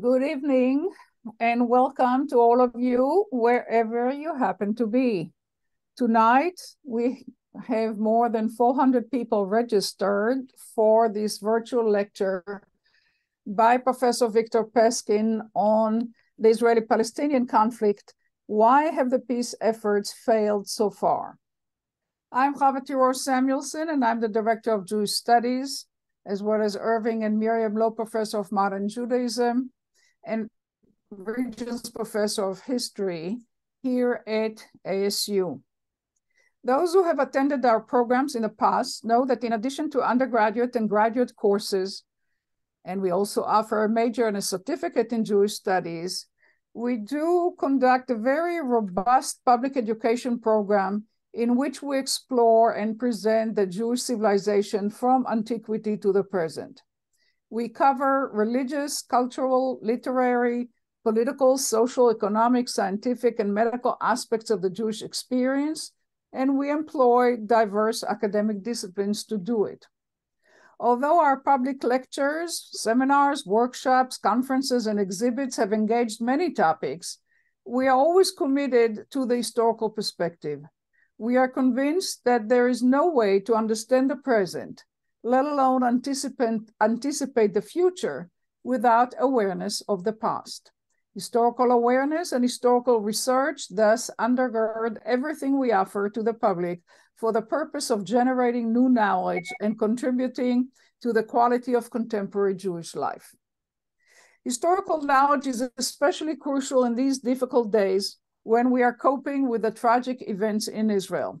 Good evening and welcome to all of you wherever you happen to be. Tonight, we have more than 400 people registered for this virtual lecture by Professor Victor Peskin on the Israeli-Palestinian conflict. Why have the peace efforts failed so far? I'm Hava Tirosh Samuelson, and I'm the Director of Jewish Studies, as well as Irving and Miriam Lowe Professor of Modern Judaism and Regents Professor of History here at ASU. Those who have attended our programs in the past know that in addition to undergraduate and graduate courses, and we also offer a major and a certificate in Jewish studies, we do conduct a very robust public education program in which we explore and present the Jewish civilization from antiquity to the present. We cover religious, cultural, literary, political, social, economic, scientific, and medical aspects of the Jewish experience, and we employ diverse academic disciplines to do it. Although our public lectures, seminars, workshops, conferences, and exhibits have engaged many topics, we are always committed to the historical perspective. We are convinced that there is no way to understand the present, let alone anticipate, anticipate the future, without awareness of the past. Historical awareness and historical research thus undergird everything we offer to the public for the purpose of generating new knowledge and contributing to the quality of contemporary Jewish life. Historical knowledge is especially crucial in these difficult days when we are coping with the tragic events in Israel.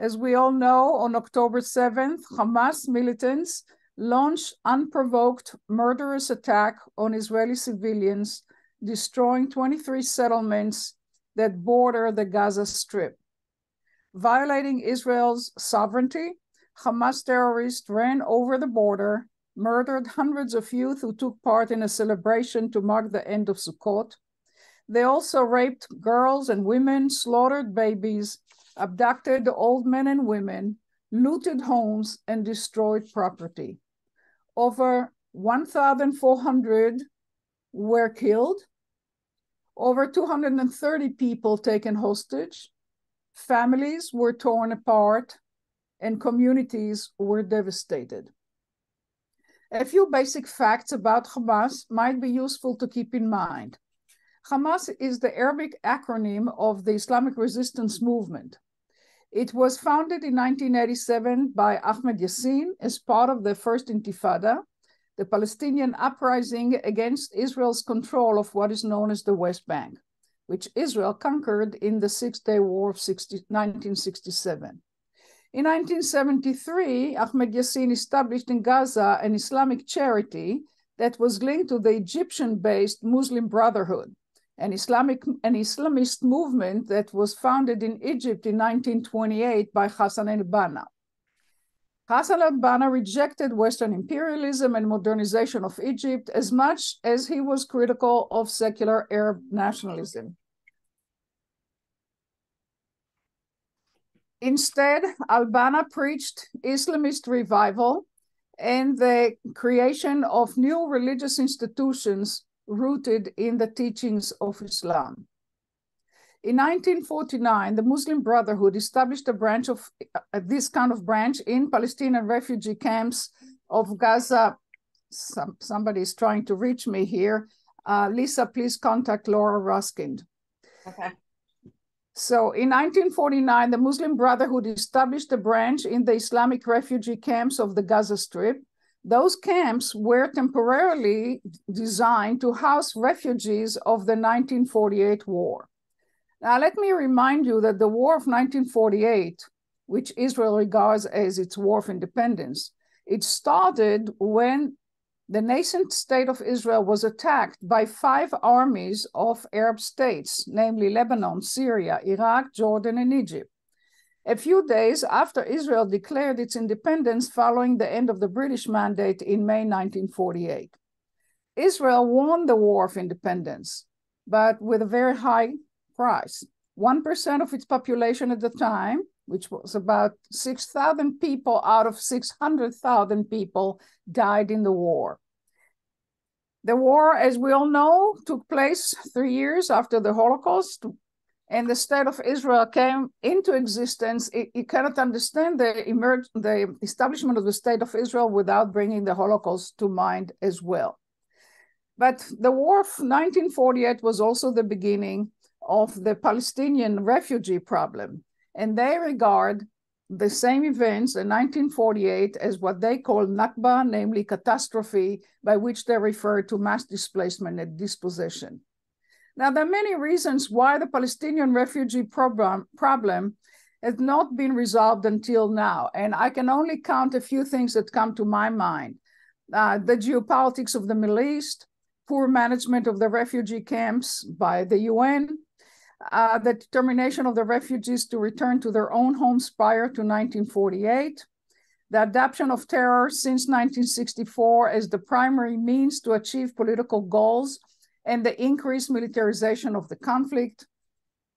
As we all know, on October 7th, Hamas militants launched unprovoked murderous attack on Israeli civilians destroying 23 settlements that border the Gaza Strip. Violating Israel's sovereignty, Hamas terrorists ran over the border, murdered hundreds of youth who took part in a celebration to mark the end of Sukkot. They also raped girls and women, slaughtered babies, abducted the old men and women, looted homes, and destroyed property. Over 1,400 were killed, over 230 people taken hostage, families were torn apart, and communities were devastated. A few basic facts about Hamas might be useful to keep in mind. Hamas is the Arabic acronym of the Islamic resistance movement. It was founded in 1987 by Ahmed Yassin as part of the First Intifada, the Palestinian uprising against Israel's control of what is known as the West Bank, which Israel conquered in the Six Day War of 60, 1967. In 1973, Ahmed Yassin established in Gaza an Islamic charity that was linked to the Egyptian based Muslim Brotherhood, an Islamic an Islamist movement that was founded in Egypt in 1928 by Hassan al-Banna. Hassan al-Banna rejected Western imperialism and modernization of Egypt as much as he was critical of secular Arab nationalism. Instead, al-Banna preached Islamist revival and the creation of new religious institutions rooted in the teachings of Islam. In 1949, the Muslim Brotherhood established a branch of uh, this kind of branch in Palestinian refugee camps of Gaza. Some, somebody is trying to reach me here. Uh, Lisa, please contact Laura Ruskind. Okay. So in 1949, the Muslim Brotherhood established a branch in the Islamic refugee camps of the Gaza Strip. Those camps were temporarily designed to house refugees of the 1948 war. Now, let me remind you that the War of 1948, which Israel regards as its war of independence, it started when the nascent state of Israel was attacked by five armies of Arab states, namely Lebanon, Syria, Iraq, Jordan, and Egypt. A few days after Israel declared its independence following the end of the British mandate in May 1948. Israel won the War of Independence, but with a very high price. 1% of its population at the time, which was about 6,000 people out of 600,000 people, died in the war. The war, as we all know, took place three years after the Holocaust, and the state of Israel came into existence. You cannot understand the emerge, the establishment of the state of Israel without bringing the Holocaust to mind as well. But the war of 1948 was also the beginning of the Palestinian refugee problem, and they regard the same events in 1948 as what they call Nakba, namely catastrophe, by which they refer to mass displacement and dispossession. Now, there are many reasons why the Palestinian refugee problem, problem has not been resolved until now, and I can only count a few things that come to my mind. Uh, the geopolitics of the Middle East, poor management of the refugee camps by the UN, uh, the determination of the refugees to return to their own homes prior to 1948, the adoption of terror since 1964 as the primary means to achieve political goals, and the increased militarization of the conflict,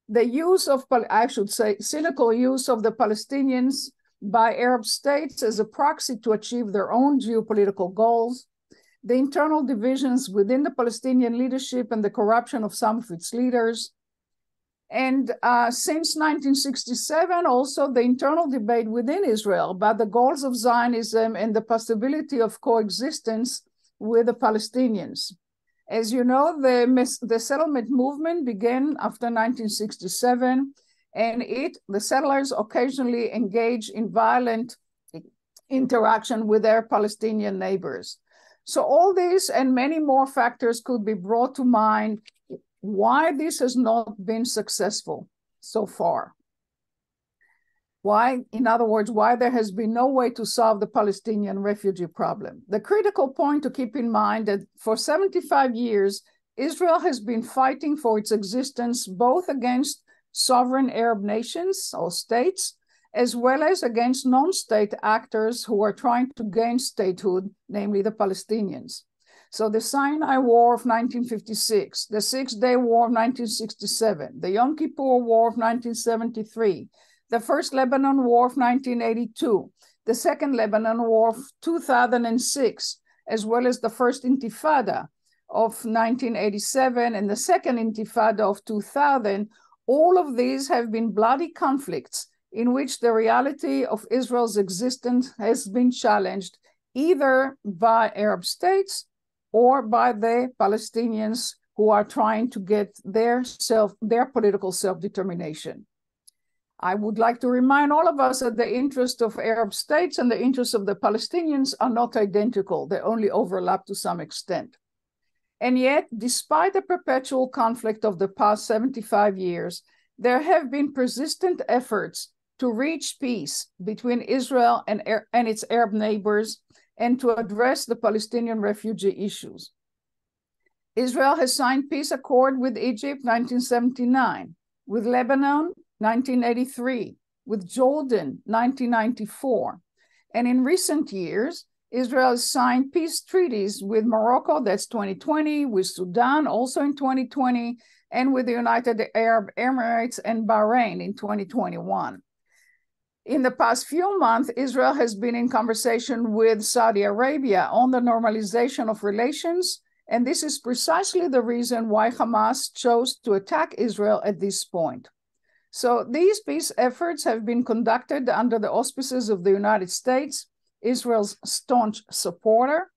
the use of, I should say, cynical use of the Palestinians by Arab states as a proxy to achieve their own geopolitical goals, the internal divisions within the Palestinian leadership and the corruption of some of its leaders, and uh, since 1967, also the internal debate within Israel about the goals of Zionism and the possibility of coexistence with the Palestinians. As you know, the, the settlement movement began after 1967, and it the settlers occasionally engage in violent interaction with their Palestinian neighbors. So all these and many more factors could be brought to mind why this has not been successful so far. Why, in other words, why there has been no way to solve the Palestinian refugee problem. The critical point to keep in mind that for 75 years, Israel has been fighting for its existence both against sovereign Arab nations or states, as well as against non state actors who are trying to gain statehood, namely the Palestinians. So the Sinai War of 1956, the Six Day War of 1967, the Yom Kippur War of 1973, the First Lebanon War of 1982, the Second Lebanon War of 2006, as well as the First Intifada of 1987 and the Second Intifada of 2000, all of these have been bloody conflicts in which the reality of Israel's existence has been challenged either by Arab states or by the Palestinians who are trying to get their self their political self-determination. I would like to remind all of us that the interests of Arab states and the interests of the Palestinians are not identical. They only overlap to some extent. And yet, despite the perpetual conflict of the past 75 years, there have been persistent efforts to reach peace between Israel and, and its Arab neighbors and to address the Palestinian refugee issues. Israel has signed peace accord with Egypt 1979, with Lebanon 1983, with Jordan 1994. And in recent years, Israel has signed peace treaties with Morocco, that's 2020, with Sudan also in 2020, and with the United Arab Emirates and Bahrain in 2021. In the past few months, Israel has been in conversation with Saudi Arabia on the normalization of relations, and this is precisely the reason why Hamas chose to attack Israel at this point. So these peace efforts have been conducted under the auspices of the United States, Israel's staunch supporter,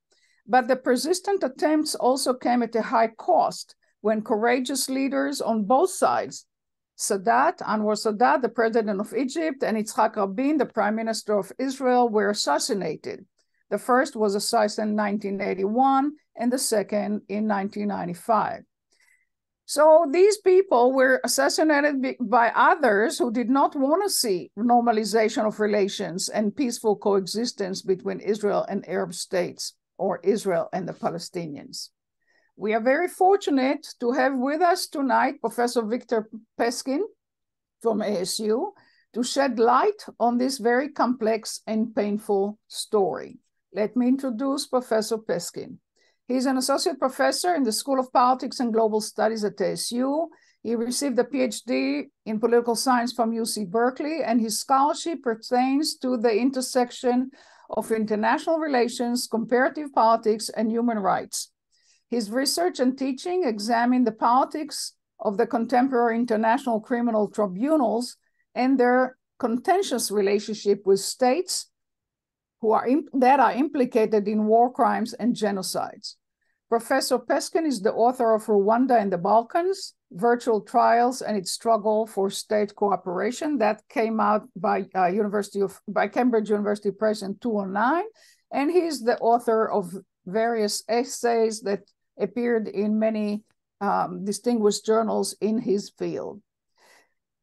but the persistent attempts also came at a high cost when courageous leaders on both sides Sadat, Anwar Sadat, the president of Egypt, and Yitzhak Rabin, the prime minister of Israel, were assassinated. The first was assassinated in 1981, and the second in 1995. So these people were assassinated by others who did not want to see normalization of relations and peaceful coexistence between Israel and Arab states or Israel and the Palestinians. We are very fortunate to have with us tonight Professor Victor Peskin from ASU to shed light on this very complex and painful story. Let me introduce Professor Peskin. He's an associate professor in the School of Politics and Global Studies at ASU. He received a PhD in political science from UC Berkeley, and his scholarship pertains to the intersection of international relations, comparative politics, and human rights. His research and teaching examine the politics of the contemporary international criminal tribunals and their contentious relationship with states who are that are implicated in war crimes and genocides. Professor Peskin is the author of Rwanda and the Balkans, Virtual Trials and its Struggle for State Cooperation that came out by uh, University of by Cambridge University Press in 2009 and he's the author of various essays that appeared in many um, distinguished journals in his field.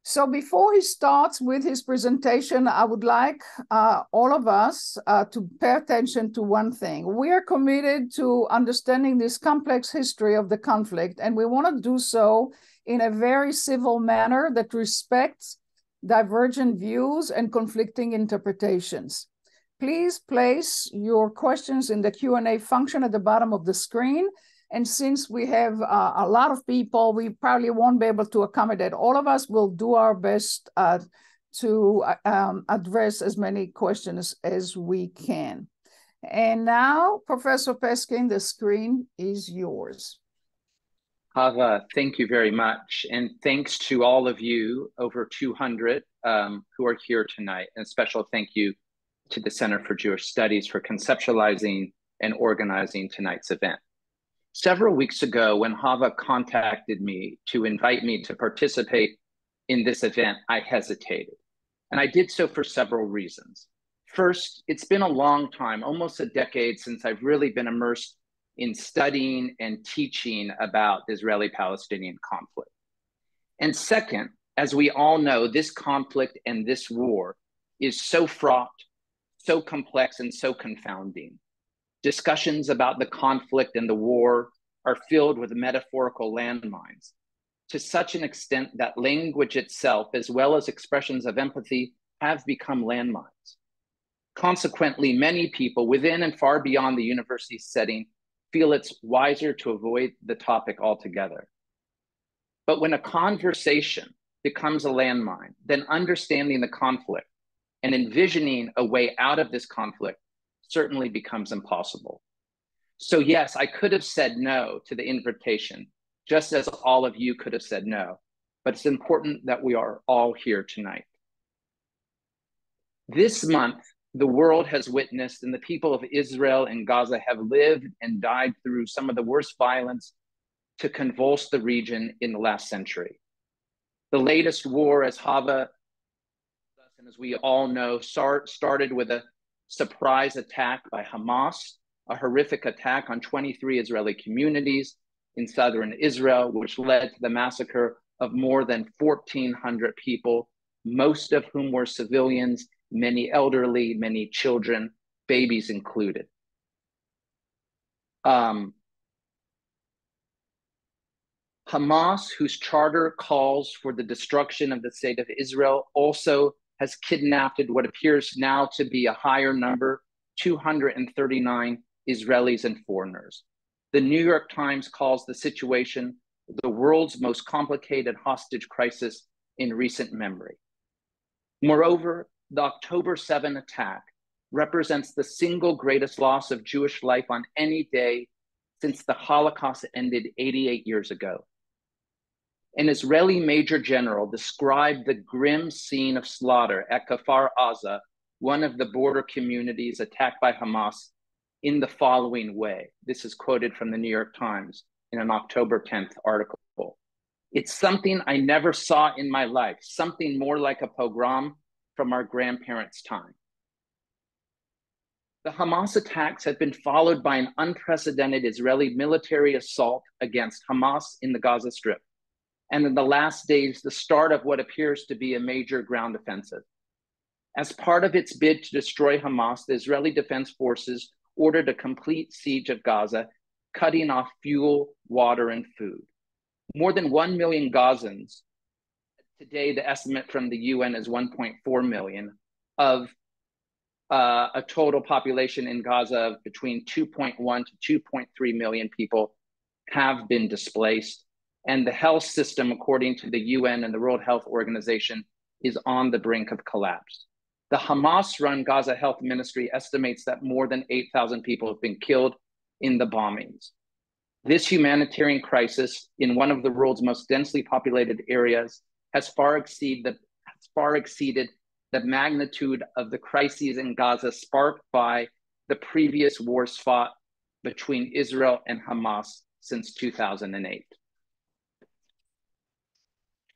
So before he starts with his presentation, I would like uh, all of us uh, to pay attention to one thing. We are committed to understanding this complex history of the conflict, and we want to do so in a very civil manner that respects divergent views and conflicting interpretations. Please place your questions in the Q&A function at the bottom of the screen, and since we have uh, a lot of people, we probably won't be able to accommodate all of us. We'll do our best uh, to uh, um, address as many questions as we can. And now, Professor Peskin, the screen is yours. Hava, thank you very much. And thanks to all of you, over 200 um, who are here tonight. And special thank you to the Center for Jewish Studies for conceptualizing and organizing tonight's event. Several weeks ago, when Hava contacted me to invite me to participate in this event, I hesitated. And I did so for several reasons. First, it's been a long time, almost a decade, since I've really been immersed in studying and teaching about the Israeli Palestinian conflict. And second, as we all know, this conflict and this war is so fraught, so complex, and so confounding Discussions about the conflict and the war are filled with metaphorical landmines to such an extent that language itself, as well as expressions of empathy, have become landmines. Consequently, many people within and far beyond the university setting feel it's wiser to avoid the topic altogether. But when a conversation becomes a landmine, then understanding the conflict and envisioning a way out of this conflict certainly becomes impossible. So, yes, I could have said no to the invitation, just as all of you could have said no. But it's important that we are all here tonight. This month, the world has witnessed, and the people of Israel and Gaza have lived and died through some of the worst violence to convulse the region in the last century. The latest war, as Hava, and as we all know, start, started with a surprise attack by Hamas, a horrific attack on 23 Israeli communities in southern Israel, which led to the massacre of more than 1,400 people, most of whom were civilians, many elderly, many children, babies included. Um, Hamas, whose charter calls for the destruction of the state of Israel, also has kidnapped what appears now to be a higher number 239 Israelis and foreigners. The New York Times calls the situation the world's most complicated hostage crisis in recent memory. Moreover, the October 7 attack represents the single greatest loss of Jewish life on any day since the Holocaust ended 88 years ago. An Israeli major general described the grim scene of slaughter at Kfar Aza, one of the border communities attacked by Hamas, in the following way. This is quoted from the New York Times in an October 10th article. It's something I never saw in my life, something more like a pogrom from our grandparents' time. The Hamas attacks have been followed by an unprecedented Israeli military assault against Hamas in the Gaza Strip and in the last days, the start of what appears to be a major ground offensive. As part of its bid to destroy Hamas, the Israeli Defense Forces ordered a complete siege of Gaza, cutting off fuel, water, and food. More than 1 million Gazans, today the estimate from the UN is 1.4 million, of uh, a total population in Gaza of between 2.1 to 2.3 million people have been displaced and the health system, according to the UN and the World Health Organization, is on the brink of collapse. The Hamas run Gaza Health Ministry estimates that more than 8,000 people have been killed in the bombings. This humanitarian crisis in one of the world's most densely populated areas has far exceeded the, has far exceeded the magnitude of the crises in Gaza sparked by the previous wars fought between Israel and Hamas since 2008.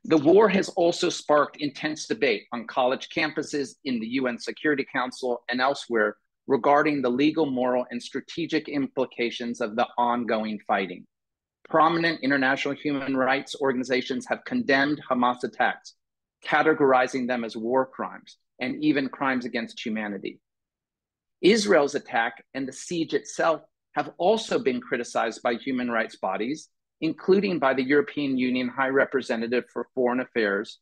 The war has also sparked intense debate on college campuses, in the UN Security Council, and elsewhere regarding the legal, moral, and strategic implications of the ongoing fighting. Prominent international human rights organizations have condemned Hamas attacks, categorizing them as war crimes and even crimes against humanity. Israel's attack and the siege itself have also been criticized by human rights bodies, including by the European Union High Representative for Foreign Affairs,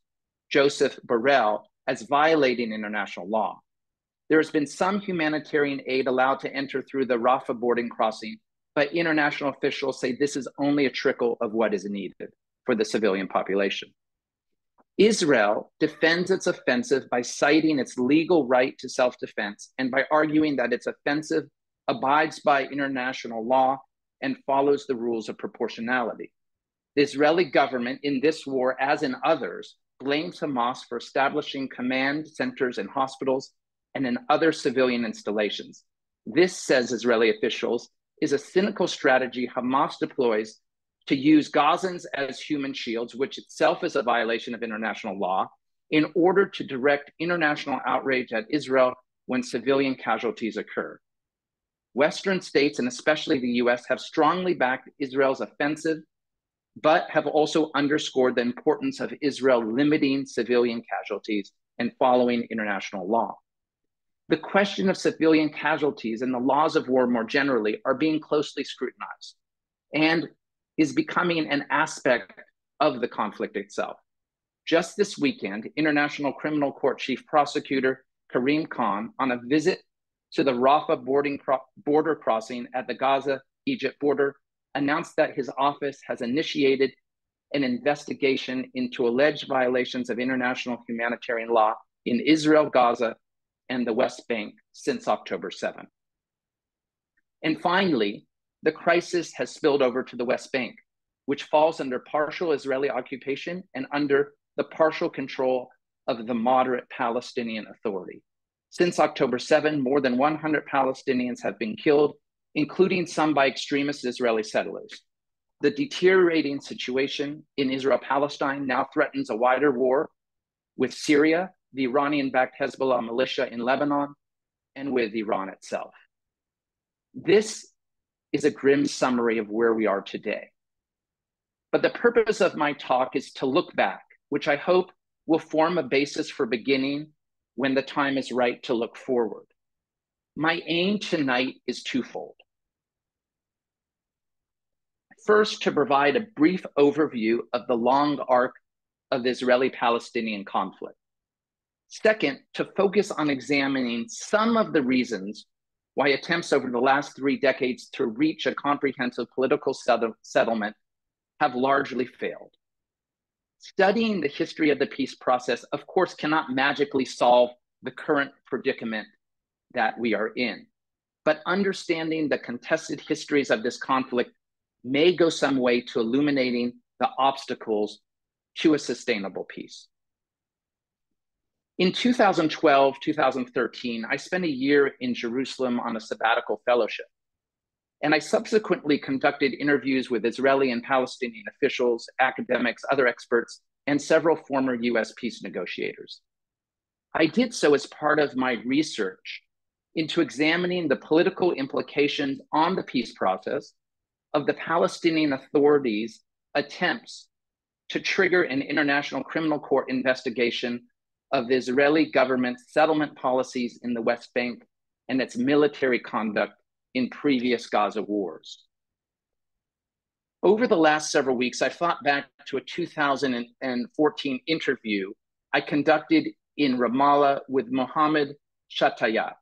Joseph Borrell, as violating international law. There has been some humanitarian aid allowed to enter through the Rafah boarding crossing, but international officials say this is only a trickle of what is needed for the civilian population. Israel defends its offensive by citing its legal right to self defense and by arguing that its offensive abides by international law and follows the rules of proportionality. The Israeli government in this war, as in others, blames Hamas for establishing command centers in hospitals and in other civilian installations. This, says Israeli officials, is a cynical strategy Hamas deploys to use Gazans as human shields, which itself is a violation of international law, in order to direct international outrage at Israel when civilian casualties occur. Western states, and especially the US, have strongly backed Israel's offensive, but have also underscored the importance of Israel limiting civilian casualties and following international law the question of civilian casualties and the laws of war more generally are being closely scrutinized and is becoming an aspect of the conflict itself. Just this weekend, International Criminal Court Chief Prosecutor Karim Khan, on a visit to the Rafah cro- border crossing at the Gaza Egypt border, announced that his office has initiated an investigation into alleged violations of international humanitarian law in Israel, Gaza, and the West Bank since October 7. And finally, the crisis has spilled over to the West Bank, which falls under partial Israeli occupation and under the partial control of the moderate Palestinian Authority. Since October 7, more than 100 Palestinians have been killed, including some by extremist Israeli settlers. The deteriorating situation in Israel Palestine now threatens a wider war with Syria the Iranian backed Hezbollah militia in Lebanon, and with Iran itself. This is a grim summary of where we are today. But the purpose of my talk is to look back, which I hope will form a basis for beginning when the time is right to look forward. My aim tonight is twofold. First, to provide a brief overview of the long arc of Israeli Palestinian conflict. Second, to focus on examining some of the reasons why attempts over the last three decades to reach a comprehensive political settlement have largely failed. Studying the history of the peace process, of course, cannot magically solve the current predicament that we are in. But understanding the contested histories of this conflict may go some way to illuminating the obstacles to a sustainable peace. In 2012, 2013, I spent a year in Jerusalem on a sabbatical fellowship. And I subsequently conducted interviews with Israeli and Palestinian officials, academics, other experts, and several former US peace negotiators. I did so as part of my research into examining the political implications on the peace process of the Palestinian Authority's attempts to trigger an international criminal court investigation of the Israeli government's settlement policies in the West Bank and its military conduct in previous Gaza wars. Over the last several weeks, I thought back to a 2014 interview I conducted in Ramallah with Mohammed Shtayyeh,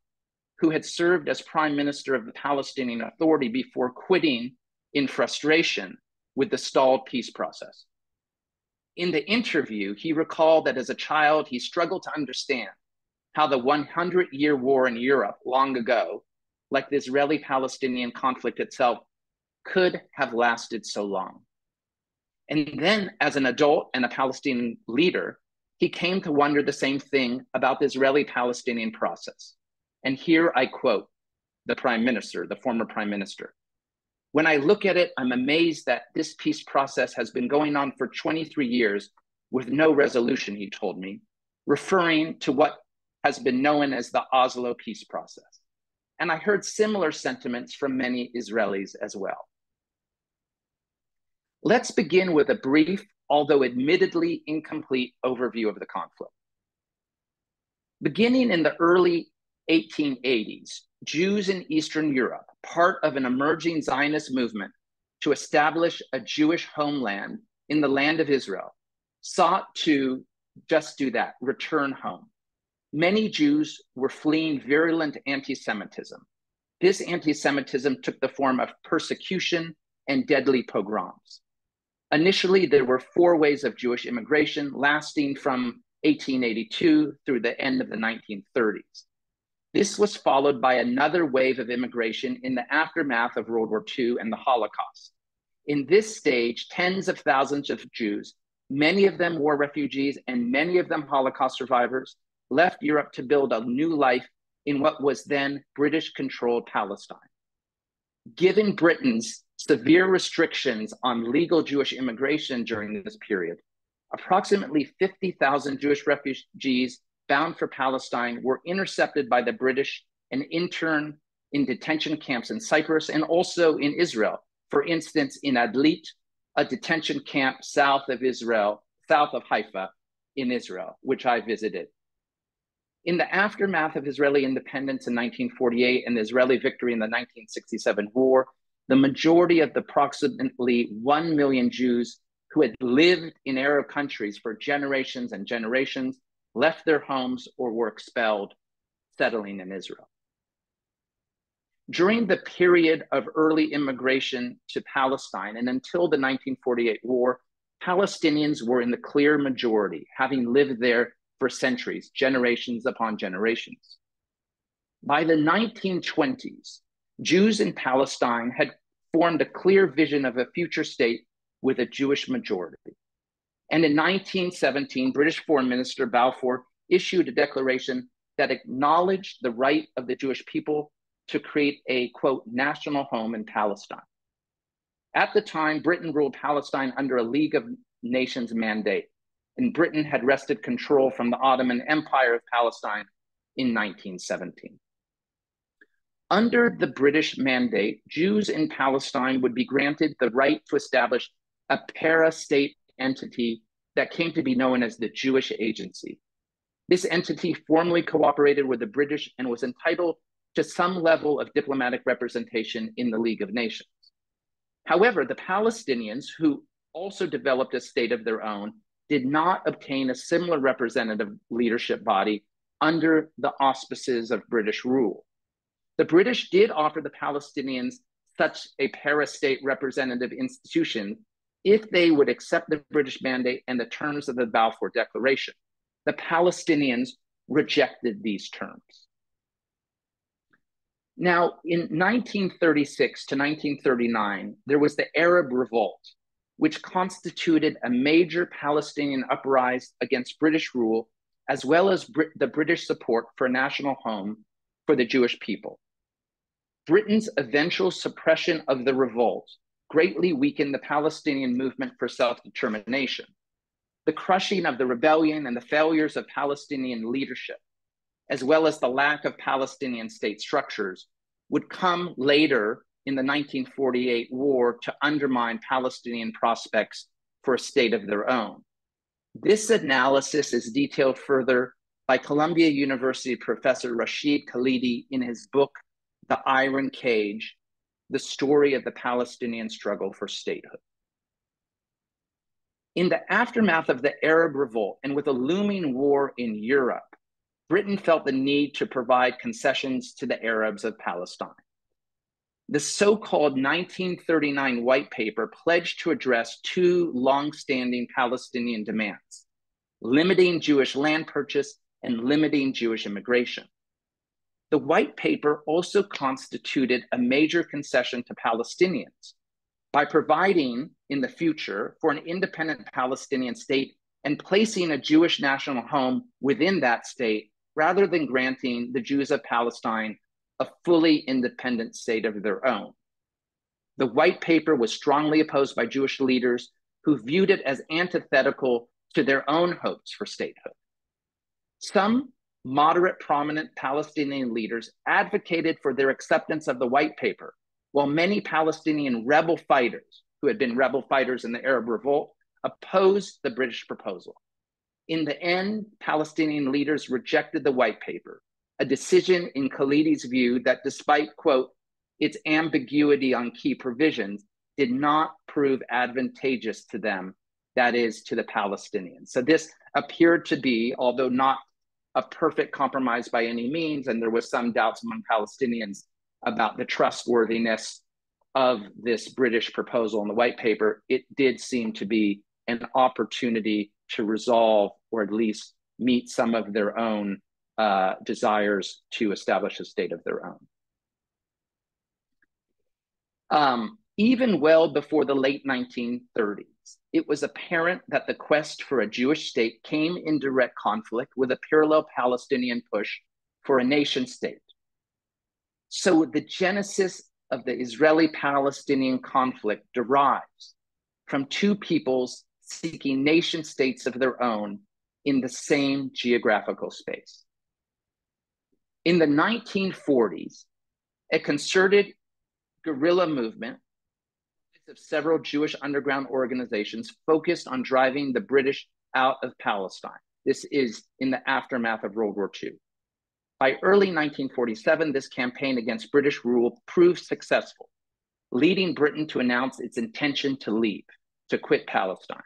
who had served as prime minister of the Palestinian Authority before quitting in frustration with the stalled peace process in the interview, he recalled that as a child, he struggled to understand how the 100 year war in Europe long ago, like the Israeli Palestinian conflict itself, could have lasted so long. And then, as an adult and a Palestinian leader, he came to wonder the same thing about the Israeli Palestinian process. And here I quote the prime minister, the former prime minister. When I look at it, I'm amazed that this peace process has been going on for 23 years with no resolution, he told me, referring to what has been known as the Oslo peace process. And I heard similar sentiments from many Israelis as well. Let's begin with a brief, although admittedly incomplete, overview of the conflict. Beginning in the early 1880s, Jews in Eastern Europe, part of an emerging Zionist movement to establish a Jewish homeland in the land of Israel, sought to just do that, return home. Many Jews were fleeing virulent anti Semitism. This anti Semitism took the form of persecution and deadly pogroms. Initially, there were four waves of Jewish immigration lasting from 1882 through the end of the 1930s. This was followed by another wave of immigration in the aftermath of World War II and the Holocaust. In this stage, tens of thousands of Jews Many of them war refugees and many of them Holocaust survivors left Europe to build a new life in what was then British controlled Palestine. Given Britain's severe restrictions on legal Jewish immigration during this period, approximately 50,000 Jewish refugees bound for Palestine were intercepted by the British and interned in detention camps in Cyprus and also in Israel, for instance, in Atlit a detention camp south of Israel, south of Haifa in Israel, which I visited. In the aftermath of Israeli independence in 1948 and the Israeli victory in the 1967 war, the majority of the approximately 1 million Jews who had lived in Arab countries for generations and generations left their homes or were expelled, settling in Israel. During the period of early immigration to Palestine and until the 1948 war, Palestinians were in the clear majority, having lived there for centuries, generations upon generations. By the 1920s, Jews in Palestine had formed a clear vision of a future state with a Jewish majority. And in 1917, British Foreign Minister Balfour issued a declaration that acknowledged the right of the Jewish people to create a quote national home in Palestine. At the time, Britain ruled Palestine under a League of Nations mandate, and Britain had wrested control from the Ottoman Empire of Palestine in 1917. Under the British mandate, Jews in Palestine would be granted the right to establish a para state entity that came to be known as the Jewish Agency. This entity formally cooperated with the British and was entitled to some level of diplomatic representation in the League of Nations. However, the Palestinians, who also developed a state of their own, did not obtain a similar representative leadership body under the auspices of British rule. The British did offer the Palestinians such a para-state representative institution if they would accept the British mandate and the terms of the Balfour Declaration. The Palestinians rejected these terms. Now, in 1936 to 1939, there was the Arab Revolt, which constituted a major Palestinian uprising against British rule, as well as Brit- the British support for a national home for the Jewish people. Britain's eventual suppression of the revolt greatly weakened the Palestinian movement for self determination. The crushing of the rebellion and the failures of Palestinian leadership as well as the lack of Palestinian state structures, would come later in the 1948 war to undermine Palestinian prospects for a state of their own. This analysis is detailed further by Columbia University professor Rashid Khalidi in his book, The Iron Cage The Story of the Palestinian Struggle for Statehood. In the aftermath of the Arab Revolt and with a looming war in Europe, Britain felt the need to provide concessions to the Arabs of Palestine. The so called 1939 White Paper pledged to address two long standing Palestinian demands limiting Jewish land purchase and limiting Jewish immigration. The White Paper also constituted a major concession to Palestinians, by providing in the future for an independent Palestinian state and placing a Jewish national home within that state rather than granting the Jews of Palestine a fully independent state of their own. The white paper was strongly opposed by Jewish leaders who viewed it as antithetical to their own hopes for statehood. Some moderate, prominent Palestinian leaders advocated for their acceptance of the white paper, while many Palestinian rebel fighters, who had been rebel fighters in the Arab revolt, opposed the British proposal. In the end, Palestinian leaders rejected the white paper, a decision in Khalidi's view that despite, quote, its ambiguity on key provisions, did not prove advantageous to them, that is, to the Palestinians. So this appeared to be, although not a perfect compromise by any means, and there was some doubts among Palestinians about the trustworthiness of this British proposal in the white paper, it did seem to be an opportunity to resolve or at least meet some of their own uh, desires to establish a state of their own. Um, even well before the late 1930s, it was apparent that the quest for a Jewish state came in direct conflict with a parallel Palestinian push for a nation state. So the genesis of the Israeli Palestinian conflict derives from two peoples seeking nation states of their own in the same geographical space. In the 1940s, a concerted guerrilla movement of several Jewish underground organizations focused on driving the British out of Palestine. This is in the aftermath of World War II. By early 1947, this campaign against British rule proved successful, leading Britain to announce its intention to leave, to quit Palestine.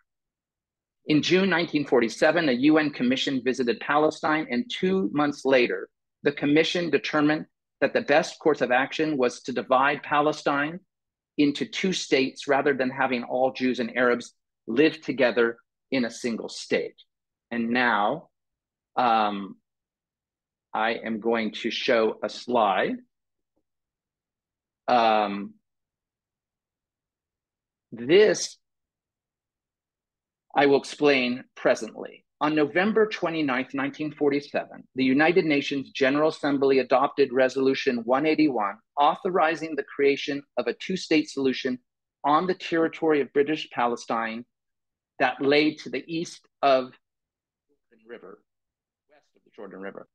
In June 1947, a UN commission visited Palestine, and two months later, the commission determined that the best course of action was to divide Palestine into two states rather than having all Jews and Arabs live together in a single state. And now um, I am going to show a slide. Um, this I will explain presently. On November 29, 1947, the United Nations General Assembly adopted Resolution 181, authorizing the creation of a two state solution on the territory of British Palestine that lay to the east of the River, west of the Jordan River.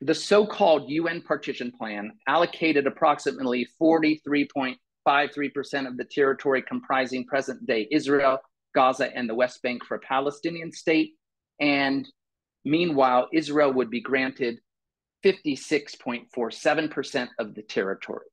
The so called UN partition plan allocated approximately 43.5 53% of the territory comprising present day Israel, Gaza, and the West Bank for a Palestinian state. And meanwhile, Israel would be granted 56.47% of the territory.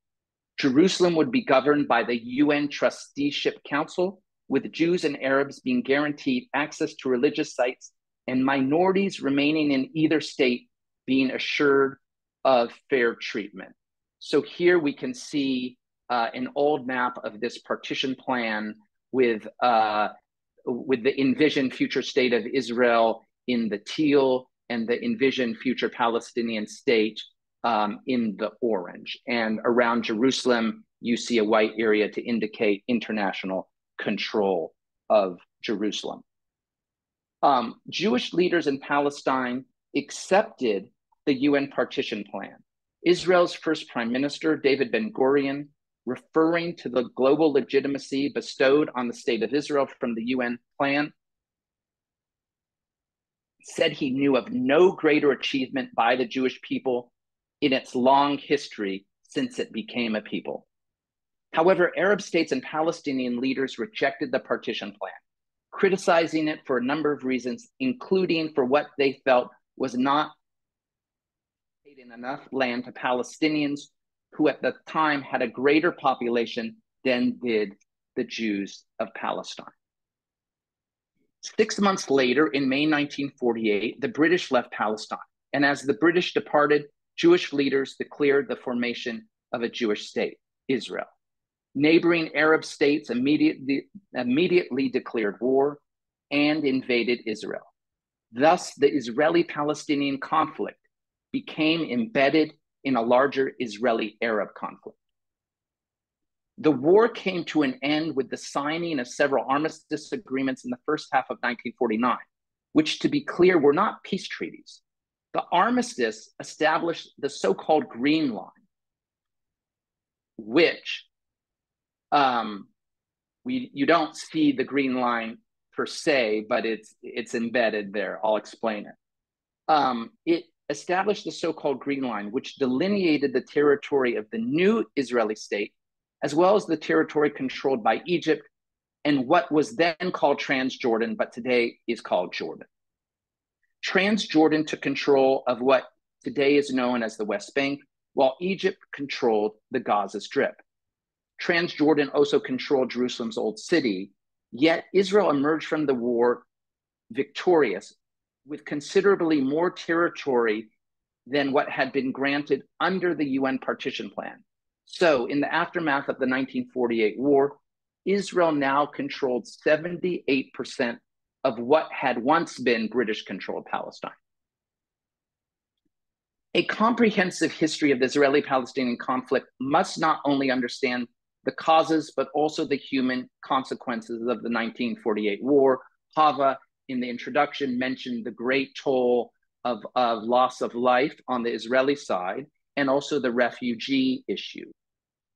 Jerusalem would be governed by the UN Trusteeship Council, with Jews and Arabs being guaranteed access to religious sites and minorities remaining in either state being assured of fair treatment. So here we can see uh, an old map of this partition plan with uh, with the envisioned future state of Israel in the teal and the envisioned future Palestinian state um, in the orange. And around Jerusalem, you see a white area to indicate international control of Jerusalem. Um, Jewish leaders in Palestine accepted the UN partition plan. Israel's first prime minister, David Ben Gurion, referring to the global legitimacy bestowed on the state of Israel from the UN plan, said he knew of no greater achievement by the Jewish people in its long history since it became a people. However, Arab states and Palestinian leaders rejected the partition plan, criticizing it for a number of reasons, including for what they felt was not enough land to Palestinians who at the time had a greater population than did the Jews of Palestine. Six months later, in May 1948, the British left Palestine. And as the British departed, Jewish leaders declared the formation of a Jewish state, Israel. Neighboring Arab states immediately, immediately declared war and invaded Israel. Thus, the Israeli Palestinian conflict became embedded in a larger Israeli Arab conflict. The war came to an end with the signing of several armistice agreements in the first half of 1949, which, to be clear, were not peace treaties. The armistice established the so called Green Line, which um, we you don't see the green line per se, but it's it's embedded there. I'll explain it. Um, it established the so-called Green Line, which delineated the territory of the new Israeli state, as well as the territory controlled by Egypt and what was then called Transjordan, but today is called Jordan. Transjordan took control of what today is known as the West Bank, while Egypt controlled the Gaza Strip. Transjordan also controlled Jerusalem's old city, yet Israel emerged from the war victorious with considerably more territory than what had been granted under the UN partition plan. So, in the aftermath of the 1948 war, Israel now controlled 78% of what had once been British controlled Palestine. A comprehensive history of the Israeli Palestinian conflict must not only understand the causes, but also the human consequences of the 1948 war. Hava, in the introduction, mentioned the great toll of, of loss of life on the Israeli side and also the refugee issue.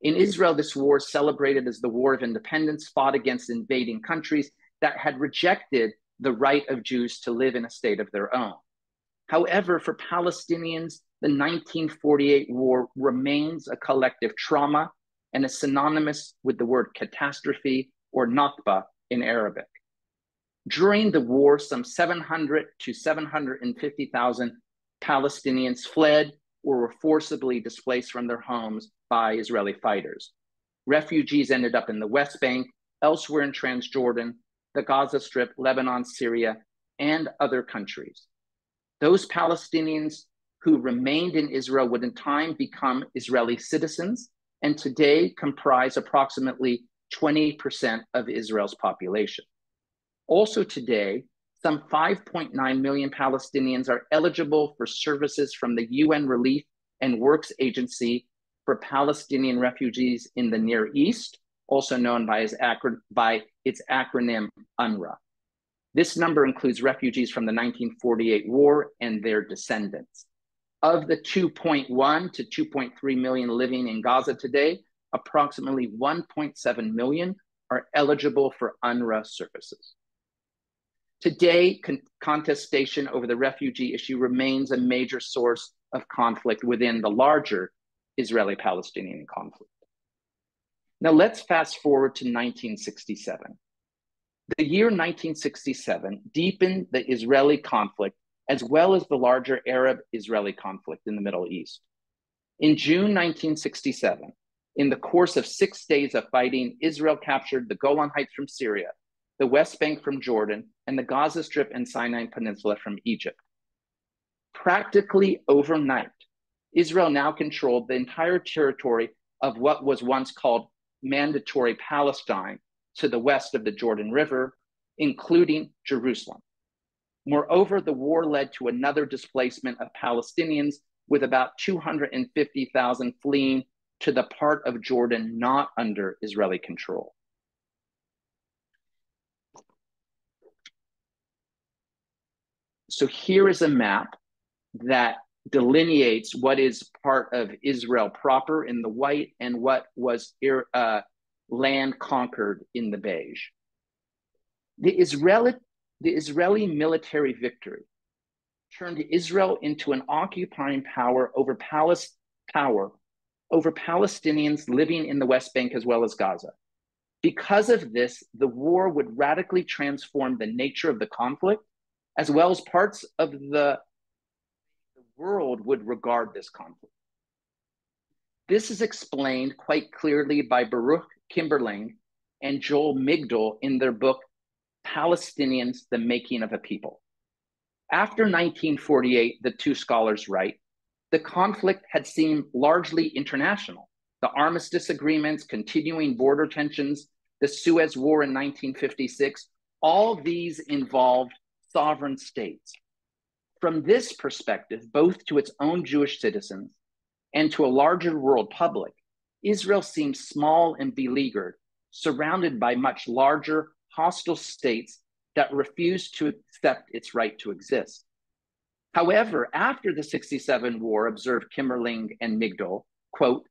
In Israel, this war celebrated as the War of Independence, fought against invading countries that had rejected the right of Jews to live in a state of their own. However, for Palestinians, the 1948 war remains a collective trauma and is synonymous with the word catastrophe or Nakba in Arabic. During the war, some 700 to 750,000 Palestinians fled or were forcibly displaced from their homes by Israeli fighters. Refugees ended up in the West Bank, elsewhere in Transjordan, the Gaza Strip, Lebanon, Syria, and other countries. Those Palestinians who remained in Israel would in time become Israeli citizens and today comprise approximately 20% of Israel's population. Also, today, some 5.9 million Palestinians are eligible for services from the UN Relief and Works Agency for Palestinian refugees in the Near East, also known by, acro- by its acronym UNRWA. This number includes refugees from the 1948 war and their descendants. Of the 2.1 to 2.3 million living in Gaza today, approximately 1.7 million are eligible for UNRWA services. Today, con- contestation over the refugee issue remains a major source of conflict within the larger Israeli Palestinian conflict. Now, let's fast forward to 1967. The year 1967 deepened the Israeli conflict as well as the larger Arab Israeli conflict in the Middle East. In June 1967, in the course of six days of fighting, Israel captured the Golan Heights from Syria, the West Bank from Jordan, and the Gaza Strip and Sinai Peninsula from Egypt. Practically overnight, Israel now controlled the entire territory of what was once called Mandatory Palestine to the west of the Jordan River, including Jerusalem. Moreover, the war led to another displacement of Palestinians, with about 250,000 fleeing to the part of Jordan not under Israeli control. So here is a map that delineates what is part of Israel proper in the white and what was uh, land conquered in the beige. The Israeli the Israeli military victory turned Israel into an occupying power over Palestine power over Palestinians living in the West Bank as well as Gaza. Because of this, the war would radically transform the nature of the conflict, as well as parts of the, the world would regard this conflict. This is explained quite clearly by Baruch Kimmerling and Joel Migdal in their book Palestinians, the Making of a People. After 1948, the two scholars write, the conflict had seemed largely international. The armistice agreements, continuing border tensions, the Suez War in 1956, all these involved sovereign states. From this perspective, both to its own Jewish citizens and to a larger world public, Israel seems small and beleaguered, surrounded by much larger, hostile states that refuse to accept its right to exist. However, after the 67 war, observed Kimmerling and Migdal, quote,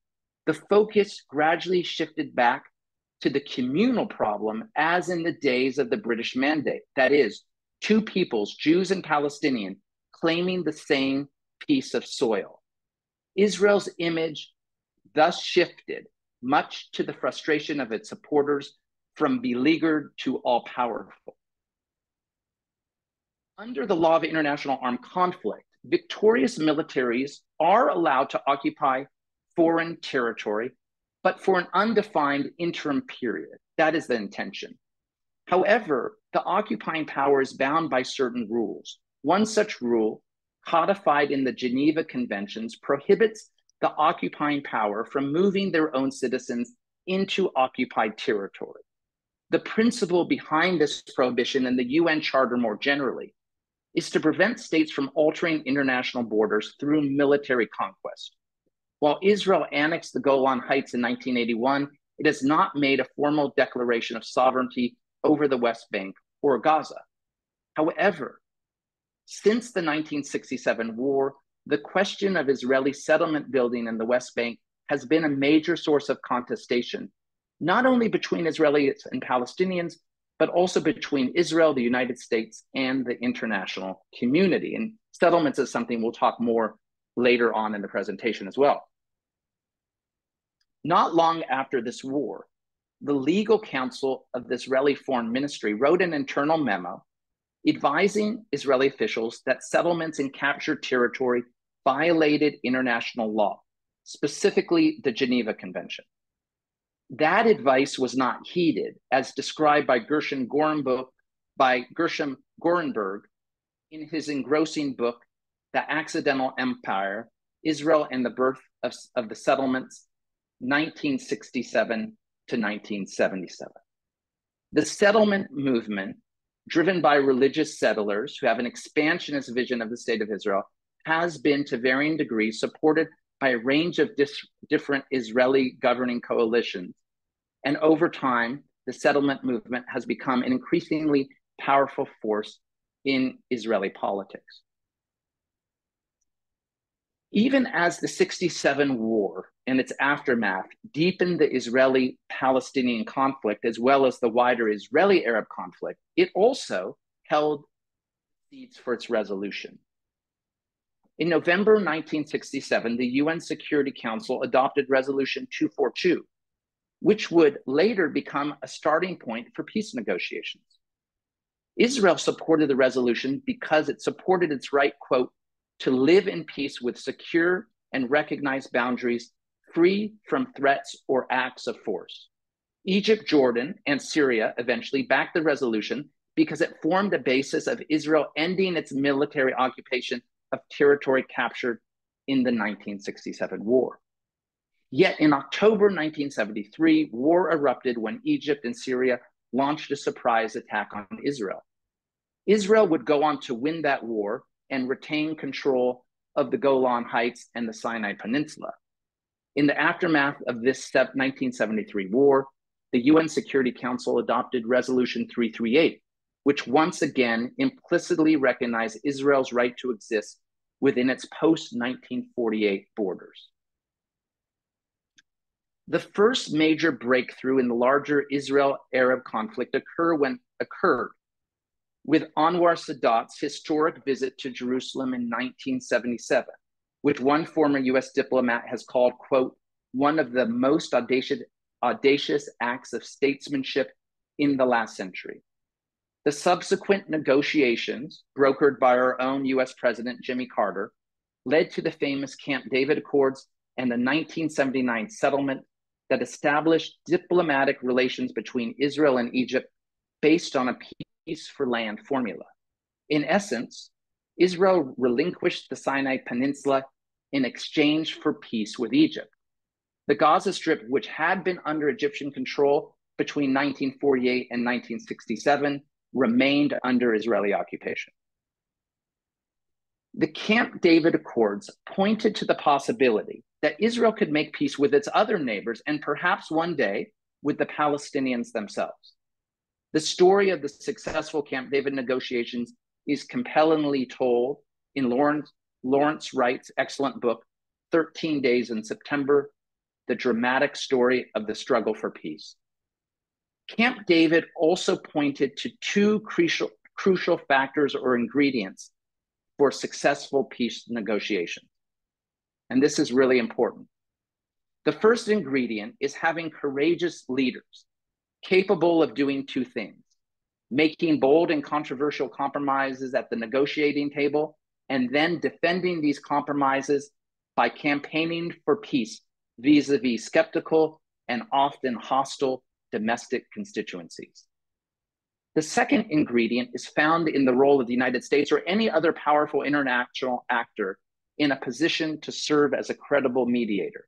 the focus gradually shifted back to the communal problem as in the days of the British Mandate. That is, two peoples, Jews and Palestinian, claiming the same piece of soil. Israel's image thus shifted, much to the frustration of its supporters, from beleaguered to all powerful. Under the law of international armed conflict, victorious militaries are allowed to occupy foreign territory, but for an undefined interim period. That is the intention. However, the occupying power is bound by certain rules. One such rule, codified in the Geneva Conventions, prohibits the occupying power from moving their own citizens into occupied territory. The principle behind this prohibition and the UN Charter more generally is to prevent states from altering international borders through military conquest. While Israel annexed the Golan Heights in 1981, it has not made a formal declaration of sovereignty over the West Bank or Gaza. However, since the 1967 war, the question of Israeli settlement building in the West Bank has been a major source of contestation, not only between Israelis and Palestinians, but also between Israel, the United States, and the international community. And settlements is something we'll talk more later on in the presentation as well. Not long after this war, the legal counsel of the Israeli Foreign Ministry wrote an internal memo advising Israeli officials that settlements in captured territory violated international law, specifically the Geneva Convention. That advice was not heeded, as described by Gershom Gorenberg, by Gershom Gorenberg in his engrossing book, The Accidental Empire Israel and the Birth of, of the Settlements, 1967 to 1977. The settlement movement, driven by religious settlers who have an expansionist vision of the state of Israel, has been to varying degrees supported by a range of dis- different Israeli governing coalitions. And over time, the settlement movement has become an increasingly powerful force in Israeli politics. Even as the 67 war and its aftermath deepened the Israeli Palestinian conflict as well as the wider Israeli Arab conflict, it also held seeds for its resolution. In November 1967, the UN Security Council adopted Resolution 242, which would later become a starting point for peace negotiations. Israel supported the resolution because it supported its right, quote, to live in peace with secure and recognized boundaries free from threats or acts of force. Egypt, Jordan, and Syria eventually backed the resolution because it formed the basis of Israel ending its military occupation of territory captured in the 1967 war. Yet in October 1973, war erupted when Egypt and Syria launched a surprise attack on Israel. Israel would go on to win that war and retain control of the Golan Heights and the Sinai Peninsula. In the aftermath of this 1973 war, the UN Security Council adopted Resolution 338, which once again implicitly recognized Israel's right to exist within its post 1948 borders. The first major breakthrough in the larger Israel Arab conflict occur when, occurred with Anwar Sadat's historic visit to Jerusalem in 1977, which one former US diplomat has called, quote, one of the most audacious, audacious acts of statesmanship in the last century. The subsequent negotiations, brokered by our own US President Jimmy Carter, led to the famous Camp David Accords and the 1979 settlement that established diplomatic relations between Israel and Egypt based on a peace for land formula. In essence, Israel relinquished the Sinai Peninsula in exchange for peace with Egypt. The Gaza Strip, which had been under Egyptian control between 1948 and 1967, remained under Israeli occupation. The Camp David Accords pointed to the possibility that Israel could make peace with its other neighbors and perhaps one day with the Palestinians themselves. The story of the successful Camp David negotiations is compellingly told in Lawrence, Lawrence Wright's excellent book, 13 Days in September The Dramatic Story of the Struggle for Peace. Camp David also pointed to two crucial, crucial factors or ingredients for successful peace negotiations. And this is really important. The first ingredient is having courageous leaders capable of doing two things making bold and controversial compromises at the negotiating table, and then defending these compromises by campaigning for peace vis a vis skeptical and often hostile domestic constituencies. The second ingredient is found in the role of the United States or any other powerful international actor in a position to serve as a credible mediator.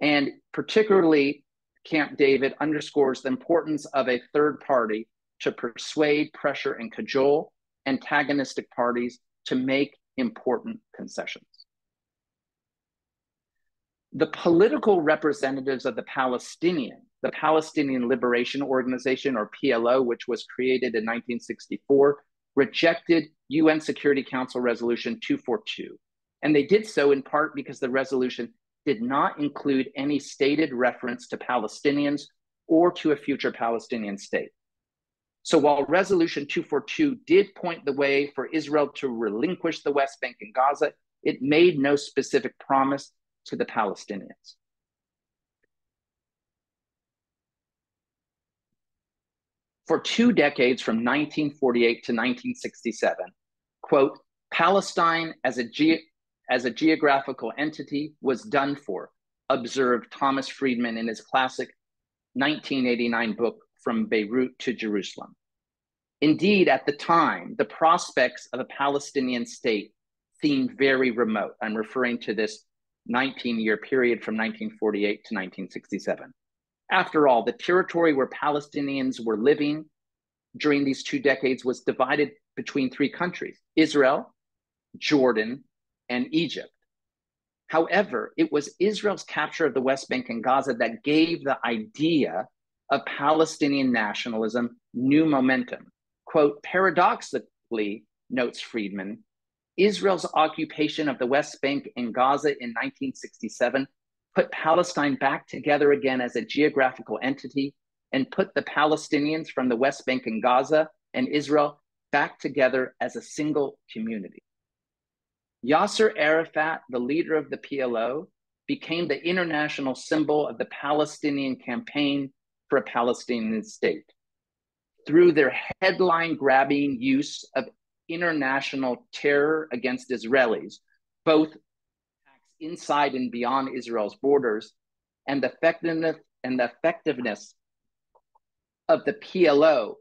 And particularly, Camp David underscores the importance of a third party to persuade, pressure, and cajole antagonistic parties to make important concessions. The political representatives of the Palestinian, the Palestinian Liberation Organization, or PLO, which was created in 1964, rejected UN Security Council Resolution 242. And they did so in part because the resolution did not include any stated reference to Palestinians or to a future Palestinian state. So while Resolution 242 did point the way for Israel to relinquish the West Bank and Gaza, it made no specific promise to the Palestinians. For two decades, from 1948 to 1967, quote, Palestine as a, ge- as a geographical entity was done for, observed Thomas Friedman in his classic 1989 book, From Beirut to Jerusalem. Indeed, at the time, the prospects of a Palestinian state seemed very remote. I'm referring to this 19 year period from 1948 to 1967. After all, the territory where Palestinians were living during these two decades was divided between three countries Israel, Jordan, and Egypt. However, it was Israel's capture of the West Bank and Gaza that gave the idea of Palestinian nationalism new momentum. Quote, paradoxically, notes Friedman, Israel's occupation of the West Bank and Gaza in 1967 put Palestine back together again as a geographical entity and put the Palestinians from the West Bank and Gaza and Israel back together as a single community. Yasser Arafat, the leader of the PLO, became the international symbol of the Palestinian campaign for a Palestinian state. Through their headline grabbing use of international terror against Israelis, both inside and beyond Israel's borders, and the effectiveness and the effectiveness of the PLO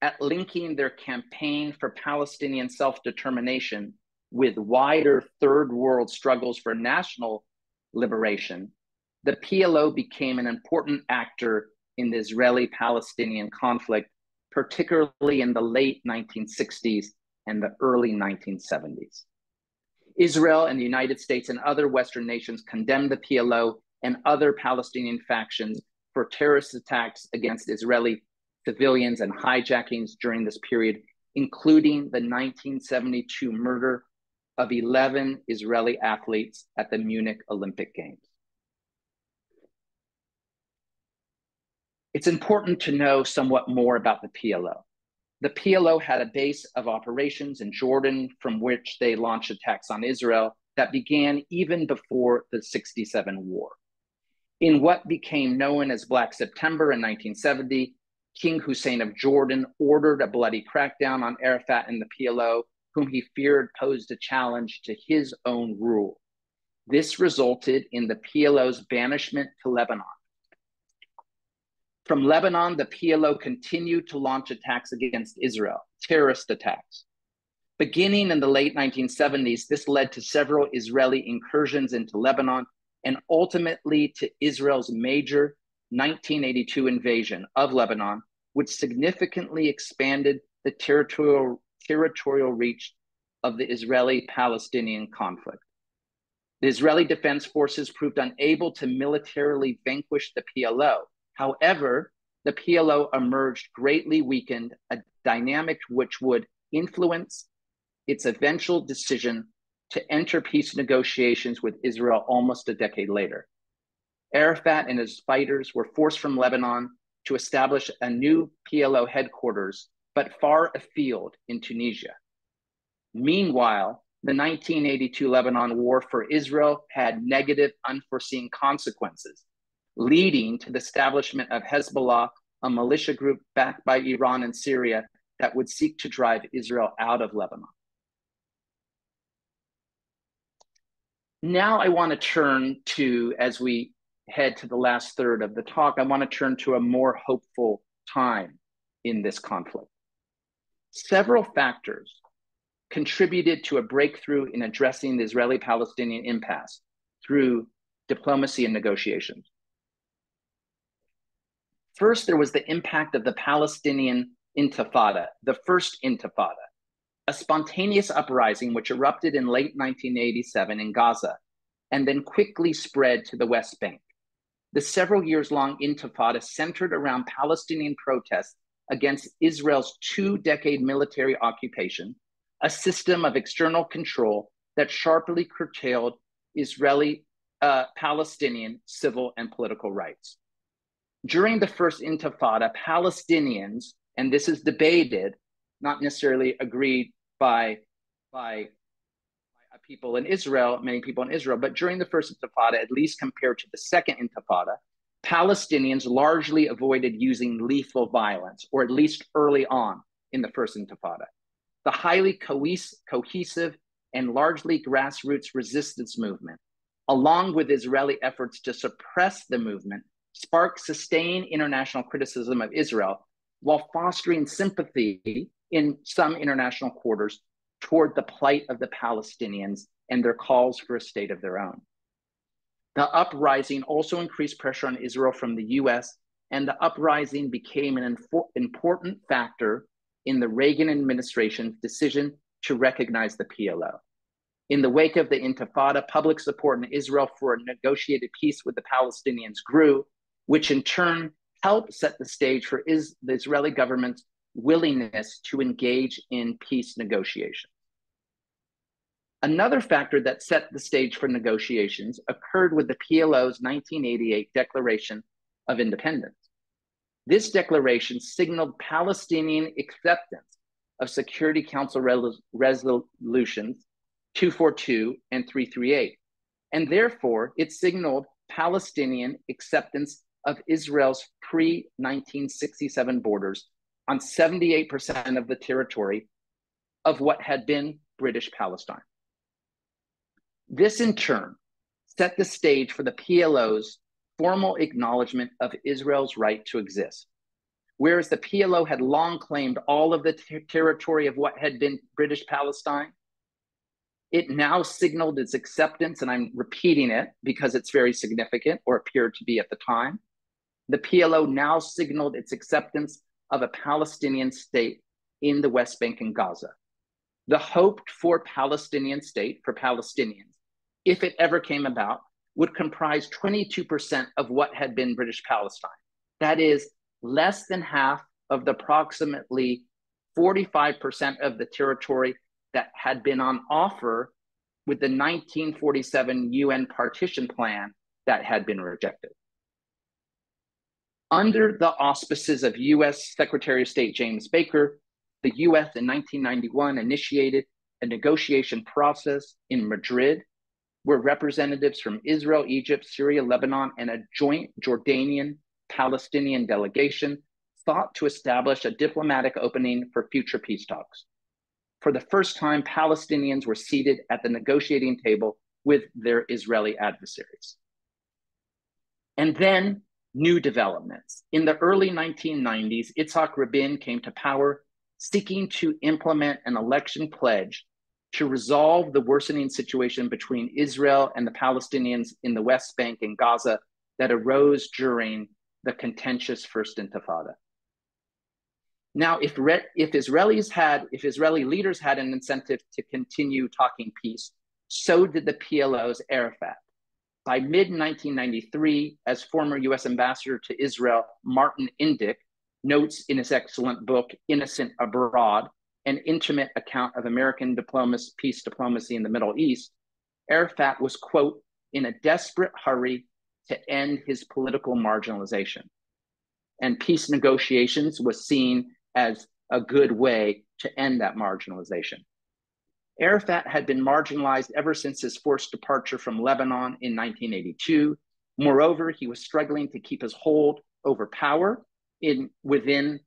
at linking their campaign for Palestinian self-determination with wider third world struggles for national liberation, the PLO became an important actor in the Israeli Palestinian conflict, particularly in the late 1960s and the early 1970s. Israel and the United States and other Western nations condemned the PLO and other Palestinian factions for terrorist attacks against Israeli civilians and hijackings during this period, including the 1972 murder of 11 Israeli athletes at the Munich Olympic Games. It's important to know somewhat more about the PLO. The PLO had a base of operations in Jordan from which they launched attacks on Israel that began even before the 67 war. In what became known as Black September in 1970, King Hussein of Jordan ordered a bloody crackdown on Arafat and the PLO, whom he feared posed a challenge to his own rule. This resulted in the PLO's banishment to Lebanon. From Lebanon, the PLO continued to launch attacks against Israel, terrorist attacks. Beginning in the late 1970s, this led to several Israeli incursions into Lebanon and ultimately to Israel's major 1982 invasion of Lebanon, which significantly expanded the territorial, territorial reach of the Israeli Palestinian conflict. The Israeli Defense Forces proved unable to militarily vanquish the PLO. However, the PLO emerged greatly weakened, a dynamic which would influence its eventual decision to enter peace negotiations with Israel almost a decade later. Arafat and his fighters were forced from Lebanon to establish a new PLO headquarters, but far afield in Tunisia. Meanwhile, the 1982 Lebanon war for Israel had negative, unforeseen consequences, leading to the establishment of Hezbollah, a militia group backed by Iran and Syria that would seek to drive Israel out of Lebanon. Now I want to turn to, as we head to the last third of the talk, I want to turn to a more hopeful time in this conflict. Several factors contributed to a breakthrough in addressing the Israeli Palestinian impasse through diplomacy and negotiations. First, there was the impact of the Palestinian Intifada, the first Intifada, a spontaneous uprising which erupted in late 1987 in Gaza and then quickly spread to the West Bank. The several years long intifada centered around Palestinian protests against Israel's two decade military occupation, a system of external control that sharply curtailed Israeli uh, Palestinian civil and political rights. During the first intifada, Palestinians, and this is debated, not necessarily agreed by by people in Israel, many people in Israel, but during the first intifada, at least compared to the second intifada, Palestinians largely avoided using lethal violence, or at least early on in the first intifada. The highly cohesive and largely grassroots resistance movement, along with Israeli efforts to suppress the movement, sparked sustained international criticism of Israel while fostering sympathy in some international quarters toward the plight of the Palestinians and their calls for a state of their own. The uprising also increased pressure on Israel from the US, and the uprising became an infor- important factor in the Reagan administration's decision to recognize the PLO. In the wake of the Intifada, public support in Israel for a negotiated peace with the Palestinians grew, which in turn helped set the stage for is- the Israeli government's willingness to engage in peace negotiations. Another factor that set the stage for negotiations occurred with the PLO's 1988 Declaration of Independence. This declaration signaled Palestinian acceptance of Security Council resolutions 242 and 338, and therefore it signaled Palestinian acceptance of Israel's pre 1967 borders on 78% of the territory of what had been British Palestine. This, in turn, set the stage for the PLO's formal acknowledgement of Israel's right to exist. Whereas the PLO had long claimed all of the ter- territory of what had been British Palestine, it now signaled its acceptance, and I'm repeating it because it's very significant or appeared to be at the time. The PLO now signaled its acceptance of a Palestinian state in the West Bank and Gaza. The hoped for Palestinian state for Palestinians, if it ever came about, would comprise 22% of what had been British Palestine. That is less than half of the approximately 45% of the territory that had been on offer with the 1947 UN partition plan that had been rejected. Under the auspices of US Secretary of State James Baker, the US in 1991 initiated a negotiation process in Madrid where representatives from Israel, Egypt, Syria, Lebanon, and a joint Jordanian Palestinian delegation sought to establish a diplomatic opening for future peace talks. For the first time, Palestinians were seated at the negotiating table with their Israeli adversaries. And then new developments. In the early 1990s, Itzhak Rabin came to power seeking to implement an election pledge to resolve the worsening situation between Israel and the Palestinians in the West Bank and Gaza that arose during the contentious First Intifada. Now, if, if Israelis had, if Israeli leaders had an incentive to continue talking peace, So did the PLO's Arafat. By mid 1993, as former US Ambassador to Israel Martin Indyk notes in his excellent book, Innocent Abroad, an intimate account of American diplomacy, peace diplomacy in the Middle East, Arafat was, quote, in a desperate hurry to end his political marginalization. And peace negotiations was seen as a good way to end that marginalization. Arafat had been marginalized ever since his forced departure from Lebanon in 1982. Moreover, he was struggling to keep his hold over power in within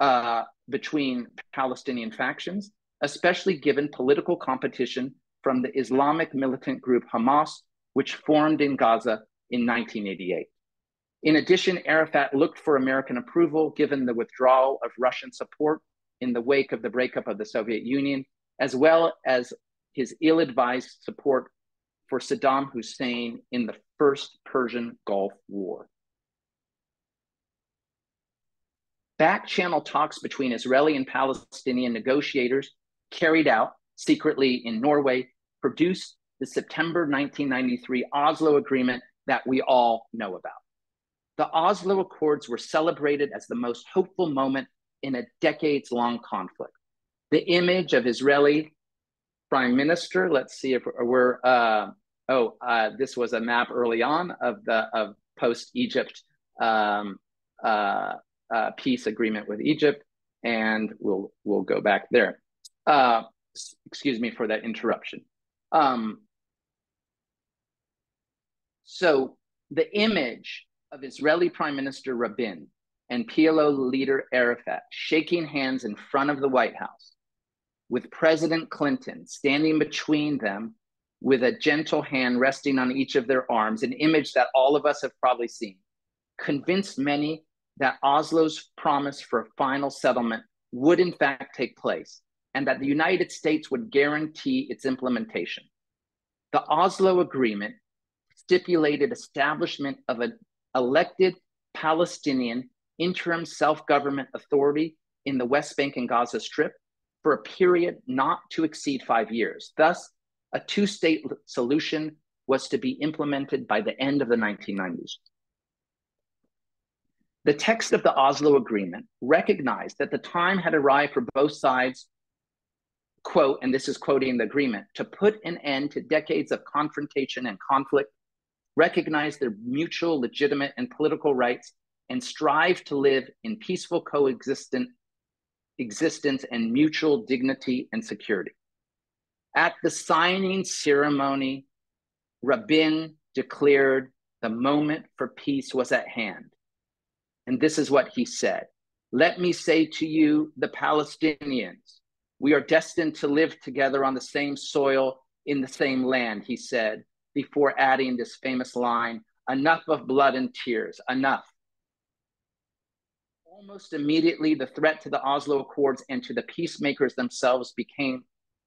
uh, between Palestinian factions, especially given political competition from the Islamic militant group Hamas, which formed in Gaza in 1988. In addition, Arafat looked for American approval given the withdrawal of Russian support in the wake of the breakup of the Soviet Union, as well as his ill advised support for Saddam Hussein in the first Persian Gulf War. Back channel talks between Israeli and Palestinian negotiators carried out secretly in Norway produced the September 1993 Oslo Agreement that we all know about. The Oslo Accords were celebrated as the most hopeful moment in a decades long conflict. The image of Israeli prime minister, let's see if we're, uh, oh, uh, this was a map early on of the of post Egypt um, uh, uh, peace agreement with Egypt, and we'll we'll go back there. Uh, excuse me for that interruption. Um, so the image of Israeli Prime Minister Rabin and PLO leader Arafat shaking hands in front of the White House, with President Clinton standing between them with a gentle hand resting on each of their arms, an image that all of us have probably seen, convinced many that Oslo's promise for a final settlement would in fact take place and that the United States would guarantee its implementation. The Oslo Agreement stipulated establishment of an elected Palestinian interim self-government authority in the West Bank and Gaza Strip for a period not to exceed five years. Thus, a two-state solution was to be implemented by the end of the 1990s. The text of the Oslo Agreement recognized that the time had arrived for both sides, quote, and this is quoting the agreement, to put an end to decades of confrontation and conflict, recognize their mutual legitimate and political rights, and strive to live in peaceful coexistence existence and mutual dignity and security. At the signing ceremony, Rabin declared the moment for peace was at hand. And this is what he said Let me say to you, the Palestinians, we are destined to live together on the same soil in the same land, he said, before adding this famous line enough of blood and tears, enough. Almost immediately, the threat to the Oslo Accords and to the peacemakers themselves became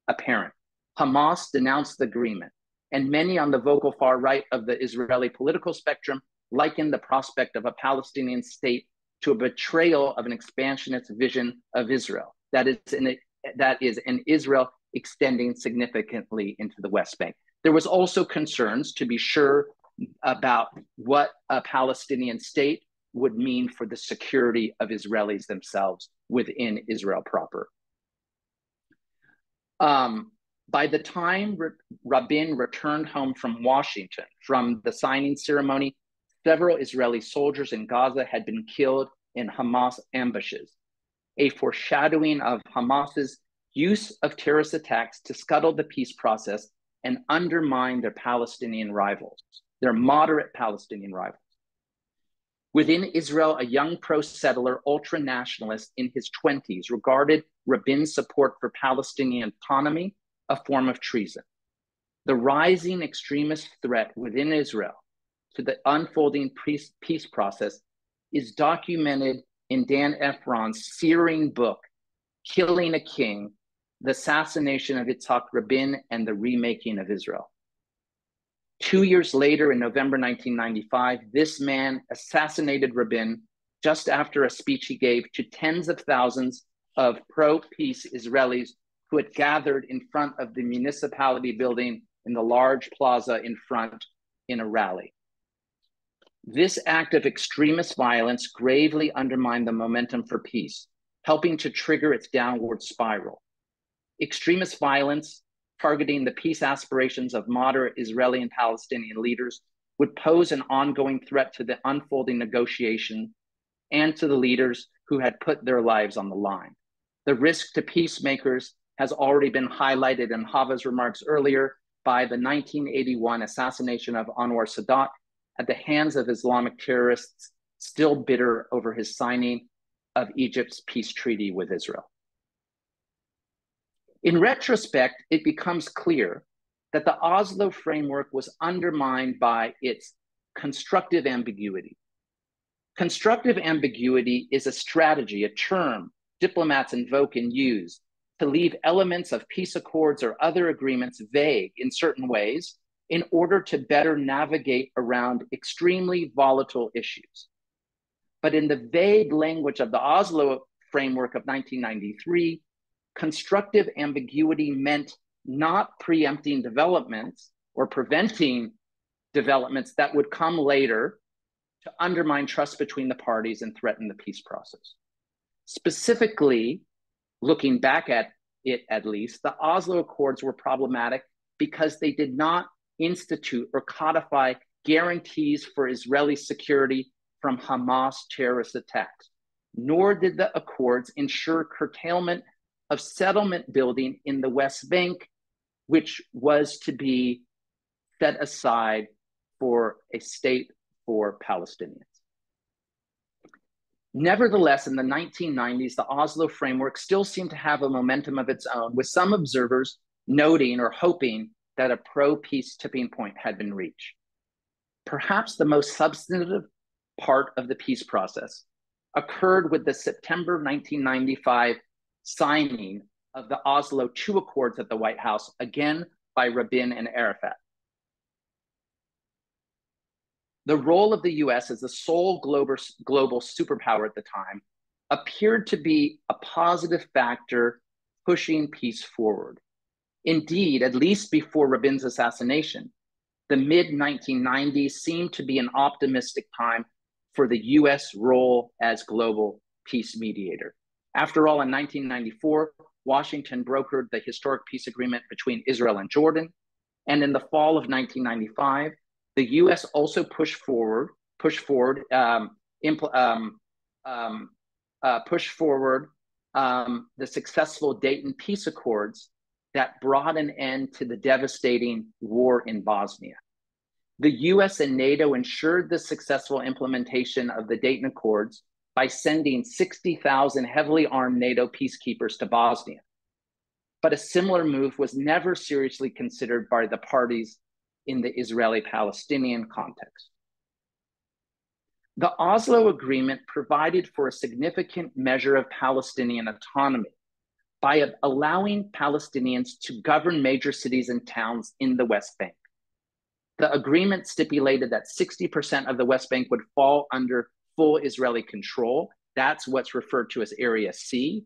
apparent. Hamas denounced the agreement, and many on the vocal far right of the Israeli political spectrum likened the prospect of a Palestinian state to a betrayal of an expansionist vision of Israel. That is, an, that is an Israel extending significantly into the West Bank. There was also concerns, to be sure, about what a Palestinian state would mean for the security of Israelis themselves within Israel proper. Um, by the time Rabin returned home from Washington from the signing ceremony, Several Israeli soldiers in Gaza had been killed in Hamas ambushes, a foreshadowing of Hamas's use of terrorist attacks to scuttle the peace process and undermine their Palestinian rivals, their moderate Palestinian rivals. Within Israel, a young pro settler ultra nationalist in his 20s regarded Rabin's support for Palestinian autonomy a form of treason. The rising extremist threat within Israel to the unfolding peace, process is documented in Dan Ephron's searing book, Killing a King, the assassination of Yitzhak Rabin and the remaking of Israel. Two years later, in November 1995, this man assassinated Rabin just after a speech he gave to tens of thousands of pro peace Israelis who had gathered in front of the municipality building in the large plaza in front in a rally. This act of extremist violence gravely undermined the momentum for peace, helping to trigger its downward spiral. Extremist violence targeting the peace aspirations of moderate Israeli and Palestinian leaders would pose an ongoing threat to the unfolding negotiation and to the leaders who had put their lives on the line. The risk to peacemakers has already been highlighted in Hava's remarks earlier by the 1981 assassination of Anwar Sadat at the hands of Islamic terrorists, still bitter over his signing of Egypt's peace treaty with Israel. In retrospect, it becomes clear that the Oslo framework was undermined by its constructive ambiguity. Constructive ambiguity is a strategy, a term diplomats invoke and use to leave elements of peace accords or other agreements vague in certain ways in order to better navigate around extremely volatile issues. But in the vague language of the Oslo framework of 1993, constructive ambiguity meant not preempting developments or preventing developments that would come later to undermine trust between the parties and threaten the peace process. Specifically, looking back at it at least, the Oslo Accords were problematic because they did not institute or codify guarantees for Israeli security from Hamas terrorist attacks, nor did the Accords ensure curtailment of settlement building in the West Bank, which was to be set aside for a state for Palestinians. Nevertheless, in the 1990s, the Oslo framework still seemed to have a momentum of its own, with some observers noting or hoping that a pro peace tipping point had been reached. Perhaps the most substantive part of the peace process occurred with the September 1995 signing of the Oslo II Accords at the White House, again by Rabin and Arafat. The role of the US as the sole global, global superpower at the time appeared to be a positive factor pushing peace forward. Indeed, at least before Rabin's assassination, the mid 1990s seemed to be an optimistic time for the US role as global peace mediator. After all, in 1994, Washington brokered the historic peace agreement between Israel and Jordan. And in the fall of 1995, the U.S. also pushed forward, pushed forward, um, impl- um, um, uh, pushed forward um, the successful Dayton peace accords that brought an end to the devastating war in Bosnia. The US and NATO ensured the successful implementation of the Dayton Accords by sending 60,000 heavily armed NATO peacekeepers to Bosnia. But a similar move was never seriously considered by the parties in the Israeli Palestinian context. The Oslo Agreement provided for a significant measure of Palestinian autonomy by allowing Palestinians to govern major cities and towns in the West Bank. The agreement stipulated that 60% of the West Bank would fall under full Israeli control. That's what's referred to as Area C.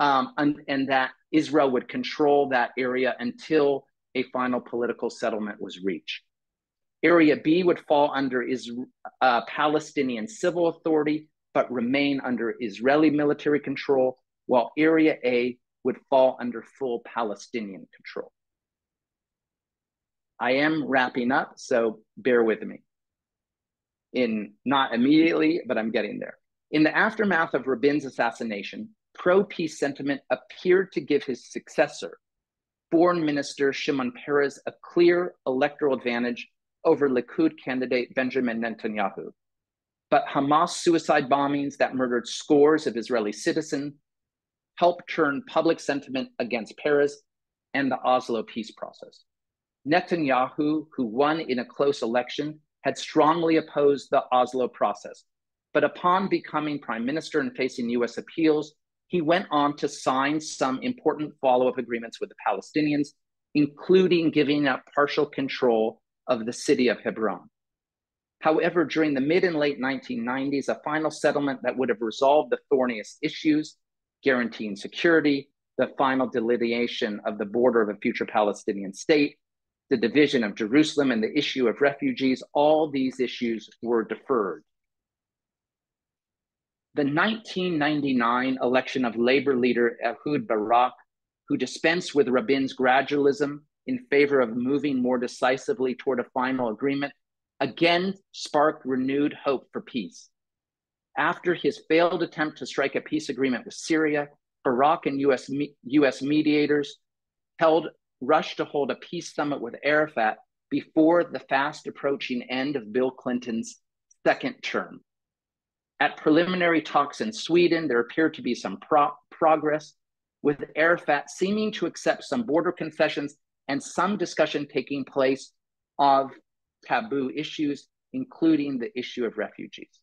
Um, and, and that Israel would control that area until a final political settlement was reached. Area B would fall under uh, Palestinian civil authority, but remain under Israeli military control, while Area A would fall under full Palestinian control. I am wrapping up, so bear with me. In not immediately, but I'm getting there. In the aftermath of Rabin's assassination, pro peace sentiment appeared to give his successor, Foreign Minister Shimon Peres a clear electoral advantage over Likud candidate Benjamin Netanyahu. But Hamas suicide bombings that murdered scores of Israeli citizens helped turn public sentiment against Peres and the Oslo peace process. Netanyahu, who won in a close election, had strongly opposed the Oslo process. But upon becoming prime minister and facing US appeals, he went on to sign some important follow up agreements with the Palestinians, including giving up partial control of the city of Hebron. However, during the mid and late 1990s, a final settlement that would have resolved the thorniest issues, guaranteeing security, the final delineation of the border of a future Palestinian state, the division of Jerusalem and the issue of refugees, all these issues were deferred. The 1999 election of labor leader Ehud Barak, who dispensed with Rabin's gradualism in favor of moving more decisively toward a final agreement, again sparked renewed hope for peace. After his failed attempt to strike a peace agreement with Syria, Barak and US, US mediators held rushed to hold a peace summit with Arafat before the fast approaching end of Bill Clinton's second term. At preliminary talks in Sweden, there appeared to be some pro- progress, with Arafat seeming to accept some border concessions and some discussion taking place of taboo issues, including the issue of refugees.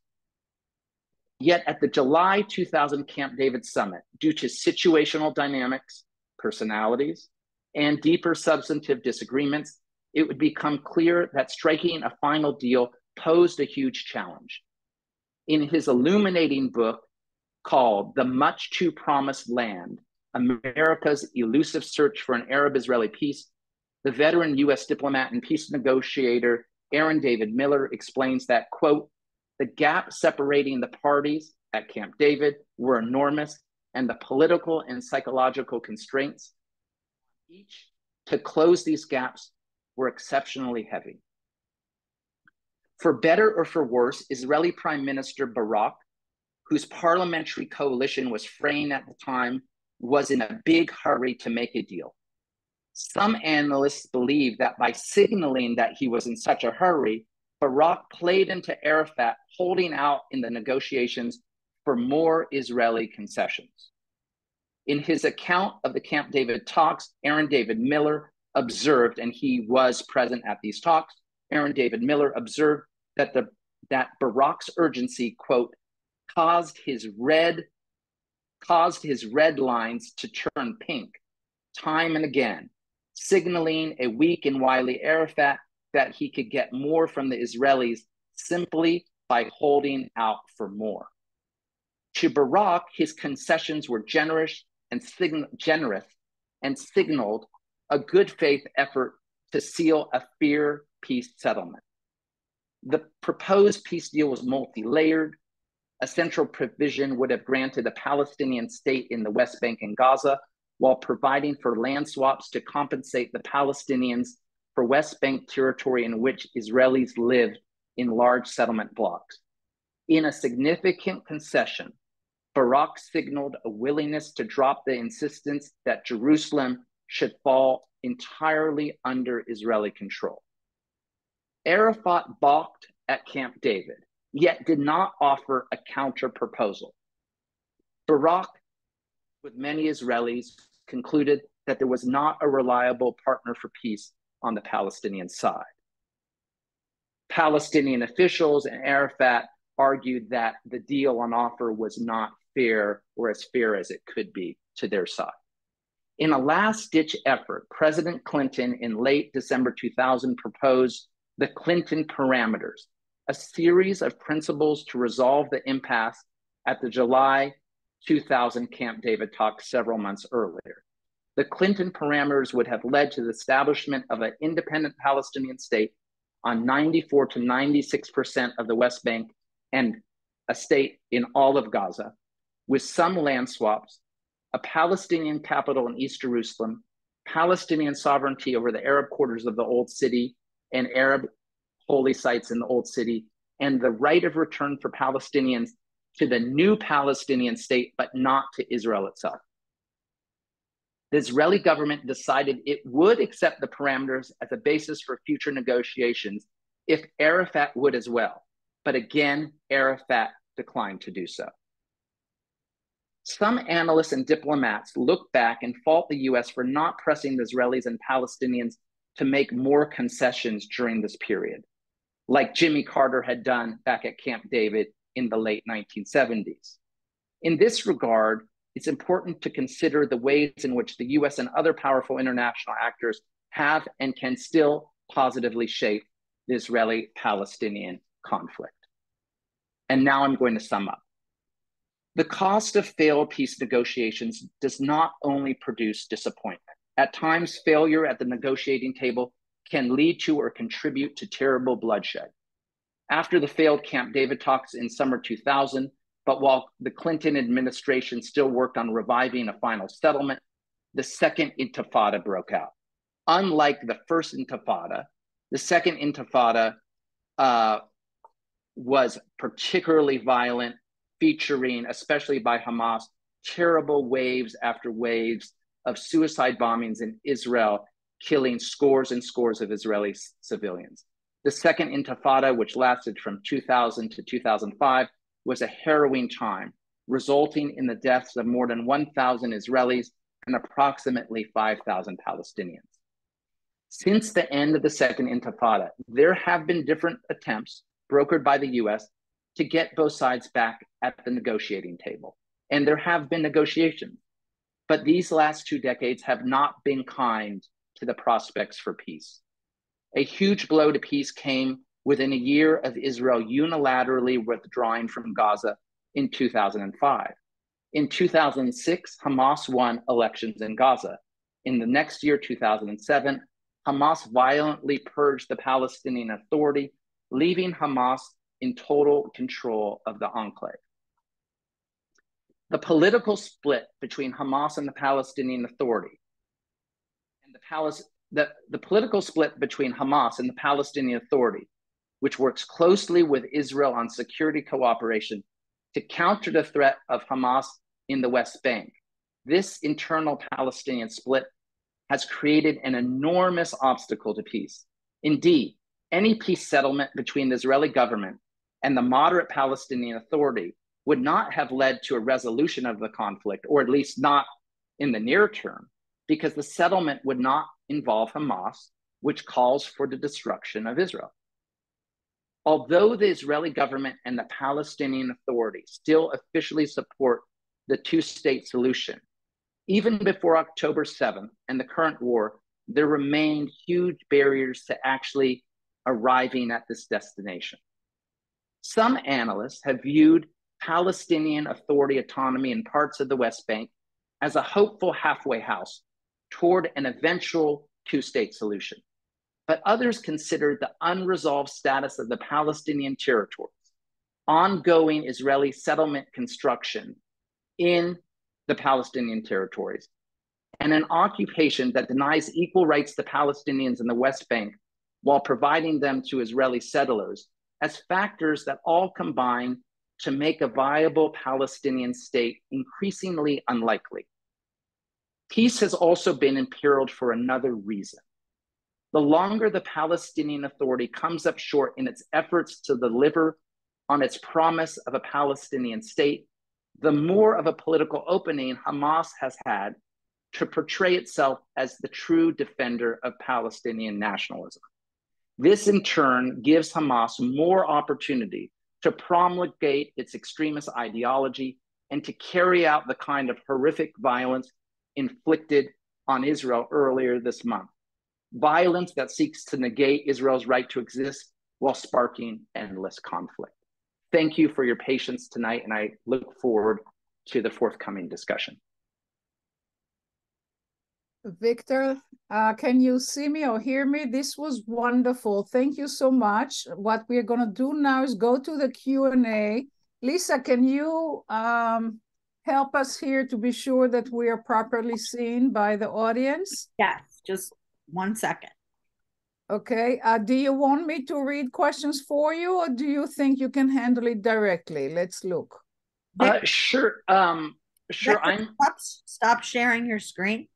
Yet at the July 2000 Camp David summit, due to situational dynamics, personalities, and deeper substantive disagreements, it would become clear that striking a final deal posed a huge challenge. In his illuminating book called The Much Too Promised Land America's Elusive Search for an Arab Israeli Peace, the veteran US diplomat and peace negotiator Aaron David Miller explains that, quote, the gap separating the parties at Camp David were enormous, and the political and psychological constraints each to close these gaps were exceptionally heavy. For better or for worse, Israeli Prime Minister Barak, whose parliamentary coalition was fraying at the time, was in a big hurry to make a deal. Some analysts believe that by signaling that he was in such a hurry, Barak played into Arafat holding out in the negotiations for more Israeli concessions. In his account of the Camp David talks, Aaron David Miller observed, and he was present at these talks, Aaron David Miller observed that the that Barak's urgency, quote, caused his red caused his red lines to turn pink time and again, signaling a weak and wily Arafat that he could get more from the Israelis simply by holding out for more. To Barak, his concessions were generous and sign- generous and signaled a good faith effort to seal a fair peace settlement. The proposed peace deal was multi layered. A central provision would have granted a Palestinian state in the West Bank and Gaza while providing for land swaps to compensate the Palestinians for West Bank territory in which Israelis lived in large settlement blocks. In a significant concession, Barak signaled a willingness to drop the insistence that Jerusalem should fall entirely under Israeli control. Arafat balked at Camp David, yet did not offer a counter proposal. Barak, with many Israelis, concluded that there was not a reliable partner for peace on the Palestinian side. Palestinian officials and Arafat argued that the deal on offer was not fair or as fair as it could be to their side. In a last ditch effort, President Clinton in late December 2000 proposed the Clinton parameters, a series of principles to resolve the impasse at the July 2000 Camp David talk several months earlier. The Clinton parameters would have led to the establishment of an independent Palestinian state on 94 to 96% of the West Bank and a state in all of Gaza, with some land swaps, a Palestinian capital in East Jerusalem, Palestinian sovereignty over the Arab quarters of the Old City and Arab holy sites in the Old City, and the right of return for Palestinians to the new Palestinian state, but not to Israel itself. The Israeli government decided it would accept the parameters as a basis for future negotiations if Arafat would as well. But again, Arafat declined to do so. Some analysts and diplomats look back and fault the US for not pressing the Israelis and Palestinians to make more concessions during this period, like Jimmy Carter had done back at Camp David in the late 1970s. In this regard, it's important to consider the ways in which the US and other powerful international actors have and can still positively shape the Israeli Palestinian conflict. And now I'm going to sum up. The cost of failed peace negotiations does not only produce disappointment. At times, failure at the negotiating table can lead to or contribute to terrible bloodshed. After the failed Camp David talks in summer 2000, but while the Clinton administration still worked on reviving a final settlement, the second intifada broke out. Unlike the first intifada, the second intifada uh, was particularly violent, featuring, especially by Hamas, terrible waves after waves of suicide bombings in Israel, killing scores and scores of Israeli civilians. The second intifada, which lasted from 2000 to 2005, was a harrowing time, resulting in the deaths of more than 1,000 Israelis and approximately 5,000 Palestinians. Since the end of the second intifada, there have been different attempts brokered by the US to get both sides back at the negotiating table. And there have been negotiations. But these last two decades have not been kind to the prospects for peace. A huge blow to peace came within a year of Israel unilaterally withdrawing from Gaza in 2005. In 2006, Hamas won elections in Gaza. In the next year, 2007, Hamas violently purged the Palestinian Authority, leaving Hamas in total control of the enclave. The political split between Hamas and the Palestinian Authority and the, Palis- the, the political split between Hamas and the Palestinian Authority, which works closely with Israel on security cooperation to counter the threat of Hamas in the West Bank. This internal Palestinian split has created an enormous obstacle to peace. Indeed, any peace settlement between the Israeli government and the moderate Palestinian Authority would not have led to a resolution of the conflict, or at least not in the near term, because the settlement would not involve Hamas, which calls for the destruction of Israel. Although the Israeli government and the Palestinian Authority still officially support the two state solution, even before October 7th and the current war, there remained huge barriers to actually arriving at this destination. Some analysts have viewed Palestinian Authority autonomy in parts of the West Bank as a hopeful halfway house toward an eventual two state solution. But others considered the unresolved status of the Palestinian territories, ongoing Israeli settlement construction in the Palestinian territories, and an occupation that denies equal rights to Palestinians in the West Bank while providing them to Israeli settlers as factors that all combine to make a viable Palestinian state increasingly unlikely. Peace has also been imperiled for another reason. The longer the Palestinian Authority comes up short in its efforts to deliver on its promise of a Palestinian state, the more of a political opening Hamas has had to portray itself as the true defender of Palestinian nationalism. This, in turn, gives Hamas more opportunity to promulgate its extremist ideology and to carry out the kind of horrific violence inflicted on Israel earlier this month. Violence that seeks to negate Israel's right to exist while sparking endless conflict. Thank you for your patience tonight, and I look forward to the forthcoming discussion. Victor, uh, can you see me or hear me? This was wonderful. Thank you so much. What we're going to do now is go to the Q&A. Lisa, can you um, help us here to be sure that we are properly seen by the audience? Yes, just one second. Okay. Uh, do you want me to read questions for you or do you think you can handle it directly? Let's look. Uh, sure. Um, sure. I'm. Stop, stop sharing your screen.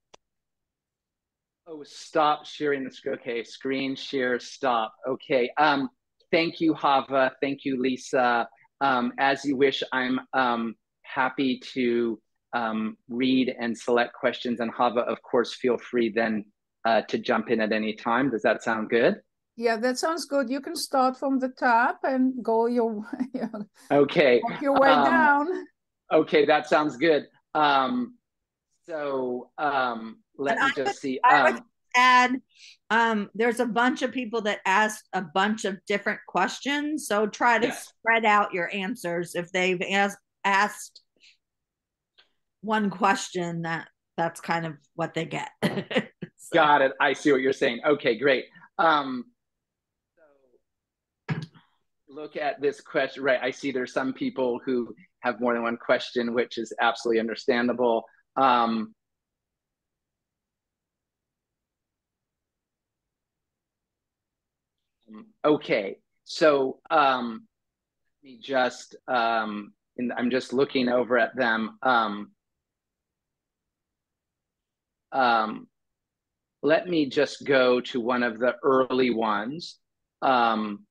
Oh, stop sharing the screen. Okay, screen share, stop. Okay. Um, thank you, Hava. Thank you, Lisa. Um, as you wish, I'm um, happy to um, read and select questions. And Hava, of course, feel free then uh, to jump in at any time. Does that sound good? Yeah, that sounds good. You can start from the top and go your, okay. your way um, down. Okay, that sounds good. Um, so um, let and me I just would, see. Um, I would um, add, um, there's a bunch of people that asked a bunch of different questions. So try to yes. spread out your answers. If they've asked asked one question, that that's kind of what they get. Got it. I see what you're saying. Okay, great. Um, so look at this question, right? I see there's some people who have more than one question, which is absolutely understandable. Um, okay, so um, let me just, um, I'm just looking over at them. Um, um, let me just go to one of the early ones. Um,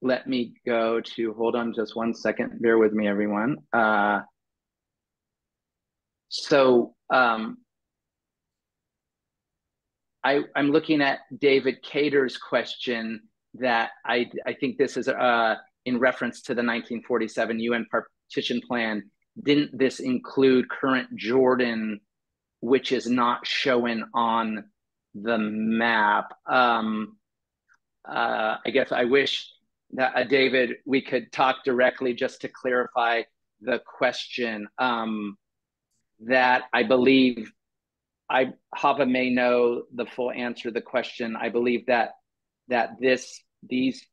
let me go to, hold on just one second, bear with me, everyone. Uh, so um, I, I'm looking at David Cater's question that I, I think this is uh, in reference to the 1947 UN partition plan. Didn't this include current Jordan which is not shown on the map. Um, uh, I guess I wish that uh, David, we could talk directly just to clarify the question. Um, that I believe I Hava may know the full answer to the question. I believe that that this these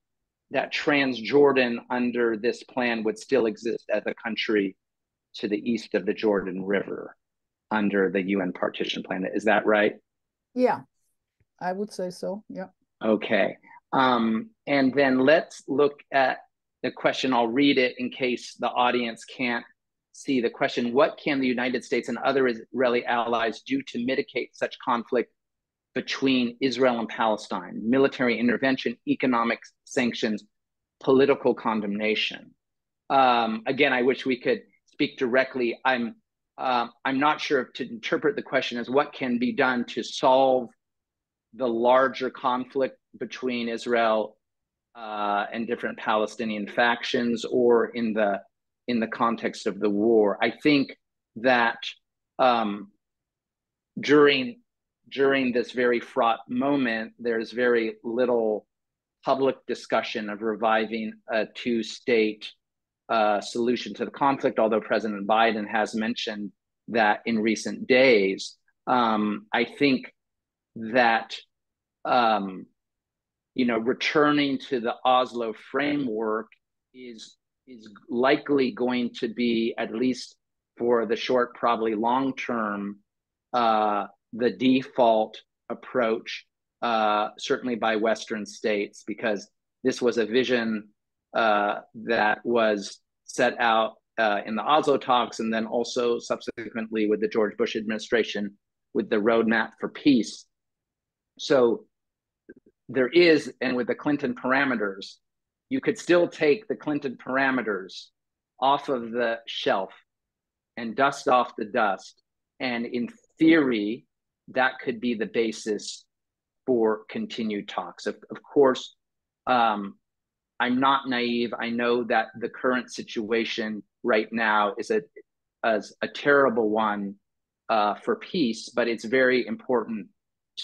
that Transjordan under this plan would still exist as a country to the east of the Jordan River under the UN partition plan. Is that right? Yeah, I would say so. Yeah. Okay. Um, and then let's look at the question. I'll read it in case the audience can't see the question. What can the United States and other Israeli allies do to mitigate such conflict between Israel and Palestine? Military intervention, economic sanctions, political condemnation. Um, again, I wish we could speak directly. I'm um, I'm not sure if to interpret the question as what can be done to solve the larger conflict between Israel uh, and different Palestinian factions, or in the in the context of the war. I think that um, during during this very fraught moment, there's very little public discussion of reviving a two-state uh, solution to the conflict, although President Biden has mentioned that in recent days. Um, I think that um, you know returning to the Oslo framework is is likely going to be at least for the short, probably long term, uh, the default approach, uh, certainly by Western states, because this was a vision uh, that was set out uh, in the Oslo talks, and then also subsequently with the George Bush administration with the roadmap for peace. So there is, and with the Clinton parameters, you could still take the Clinton parameters off of the shelf and dust off the dust. And in theory, that could be the basis for continued talks. Of, of course, um, I'm not naive. I know that the current situation right now is a as a terrible one uh, for peace, but it's very important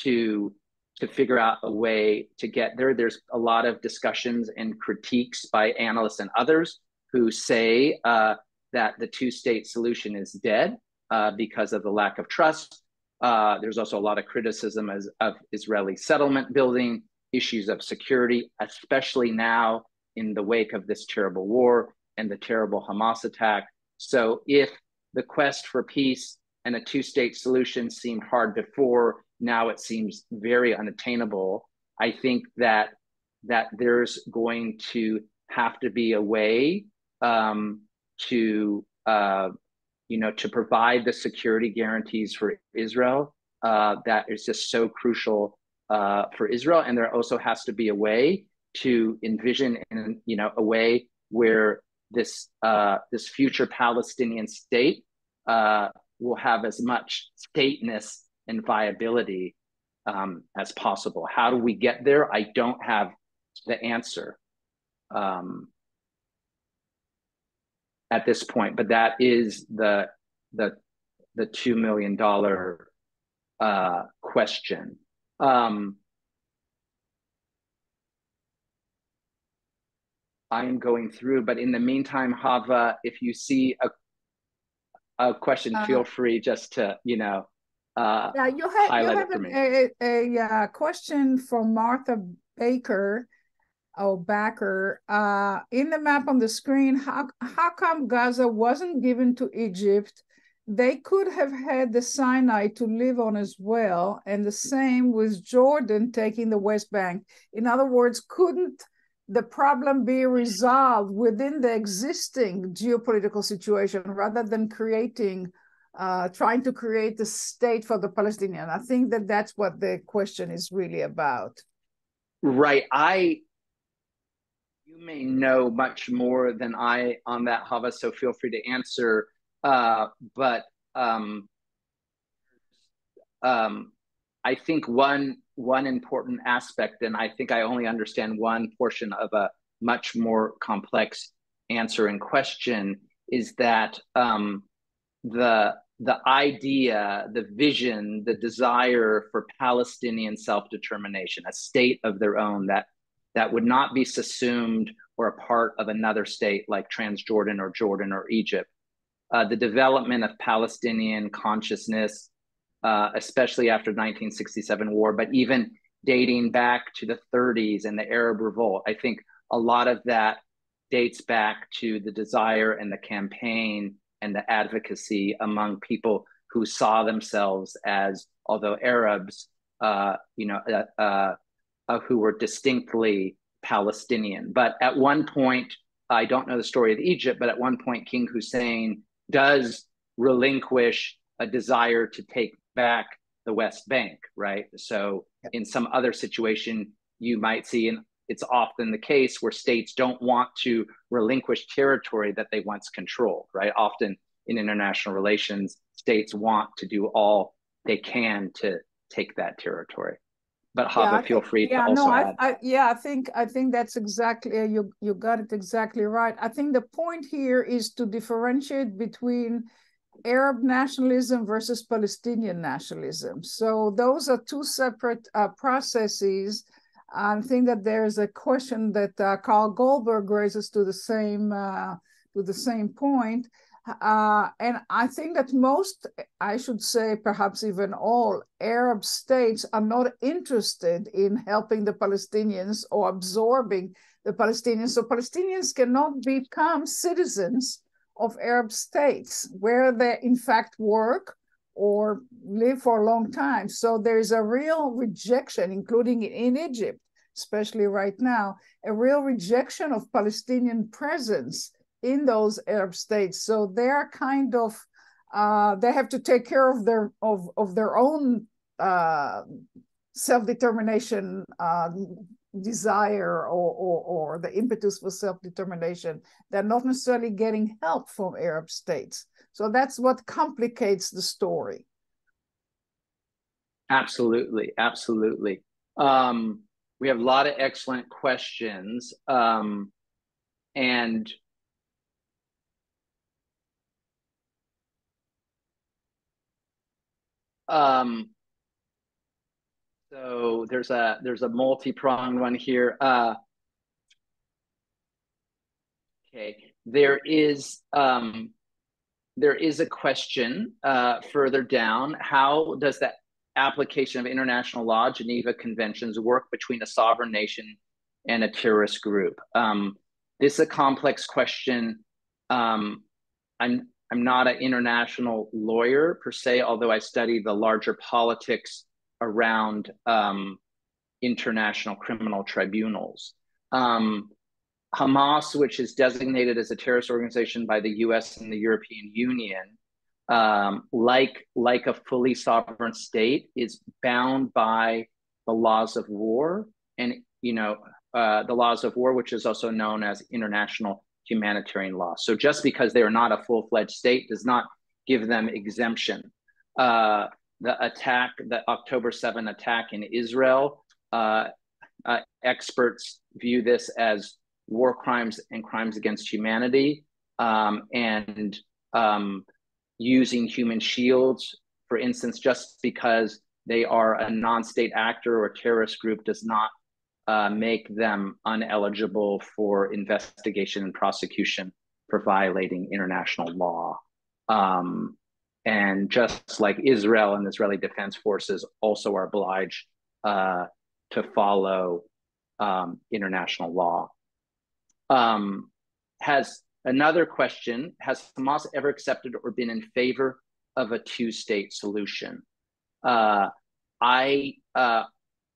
to to figure out a way to get there. There's a lot of discussions and critiques by analysts and others who say uh, that the two-state solution is dead uh, because of the lack of trust. Uh, there's also a lot of criticism as, of Israeli settlement building, issues of security, especially now in the wake of this terrible war and the terrible Hamas attack. So if the quest for peace and a two state solution seemed hard before, now it seems very unattainable. I think that that there's going to have to be a way um, to uh, you know to provide the security guarantees for Israel uh, that is just so crucial uh, for Israel, and there also has to be a way to envision in you know a way where this uh, this future Palestinian state uh, will have as much stateness and viability um, as possible. How do we get there? I don't have the answer um, at this point, but that is the the the two million dollar uh, question. Um, I'm going through. But in the meantime, Hava, if you see a a question, uh, feel free just to you know uh, yeah, you have, you have a, a, a, question from Martha Baker oh Backer. Uh, in the map on the screen, how, how come Gaza wasn't given to Egypt? They could have had the Sinai to live on as well, and the same with Jordan taking the West Bank. In other words, couldn't the problem be resolved within the existing geopolitical situation rather than creating uh, trying to create a state for the Palestinian. I think that that's what the question is really about. Right. I you may know much more than I on that, Hava. So feel free to answer. Uh, but um, um, I think one one important aspect, and I think I only understand one portion of a much more complex answer and question, is that um, the the idea, the vision, the desire for Palestinian self-determination, a state of their own that that would not be subsumed or a part of another state like Transjordan or Jordan or Egypt. Uh, the development of Palestinian consciousness, uh, especially after the 1967 war, but even dating back to the 30s and the Arab Revolt, I think a lot of that dates back to the desire and the campaign and the advocacy among people who saw themselves as, although Arabs, uh, you know, uh, uh, uh, who were distinctly Palestinian. But at one point, I don't know the story of Egypt, but at one point, King Hussein does relinquish a desire to take back the West Bank, right? So, in some other situation, you might see, and it's often the case where states don't want to relinquish territory that they once controlled, right? Often in international relations, states want to do all they can to take that territory but Hava, yeah, feel free yeah, to also no, add. I, I, yeah, I think I think that's exactly you you got it exactly right. I think the point here is to differentiate between Arab nationalism versus Palestinian nationalism. So those are two separate uh, processes. I think that there's a question that uh, Carl Goldberg raises to the same uh, to the same point uh, and I think that most, I should say, perhaps even all Arab states are not interested in helping the Palestinians or absorbing the Palestinians. So Palestinians cannot become citizens of Arab states where they, in fact, work or live for a long time. So there's a real rejection, including in Egypt, especially right now, a real rejection of Palestinian presence in those Arab states. So they're kind of uh, they have to take care of their of of their own uh, self determination uh, desire or, or or the impetus for self determination. They're not necessarily getting help from Arab states. So that's what complicates the story. Absolutely, absolutely. Um, we have a lot of excellent questions. Um, and Um, so there's a there's a multi-pronged one here. Uh, okay, there is um, there is a question uh, further down. How does that application of international law, Geneva Conventions, work between a sovereign nation and a terrorist group? Um, this is a complex question. Um, I'm I'm not an international lawyer per se, although I study the larger politics around um, international criminal tribunals. Um, Hamas, which is designated as a terrorist organization by the US and the European Union, um, like, like a fully sovereign state, is bound by the laws of war and you know uh, the laws of war, which is also known as international humanitarian law. So just because they are not a full fledged state does not give them exemption. Uh, the attack, the October 7 attack in Israel, uh, uh, experts view this as war crimes and crimes against humanity. Um, and um, using human shields, for instance, just because they are a non state actor or terrorist group does not uh, make them uneligible for investigation and prosecution for violating international law. Um, and just like Israel and the Israeli Defense Forces also are obliged uh, to follow um, international law. Um, has another question Has Hamas ever accepted or been in favor of a two state solution? Uh, I, uh,